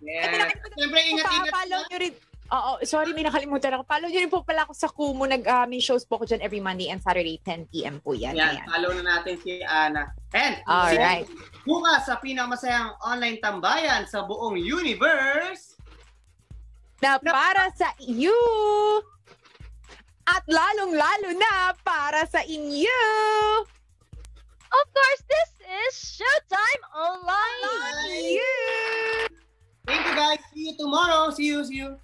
Yeah. Siyempre, ingat-ingat. follow nyo rin. Oo, sorry, may nakalimutan ako. Follow nyo rin po pala ako sa Kumu. Nag, ah, may shows po ko dyan every Monday and Saturday, 10 p.m. po yan. Yan, Ayan. follow na natin si Ana. And, Alright. bukas sa pinakamasayang online tambayan sa buong universe, Na para sa iyo. At lalong-lalo na para sa inyo. Of course, this is Showtime Online. You. thank you guys. See you tomorrow. See you, see you.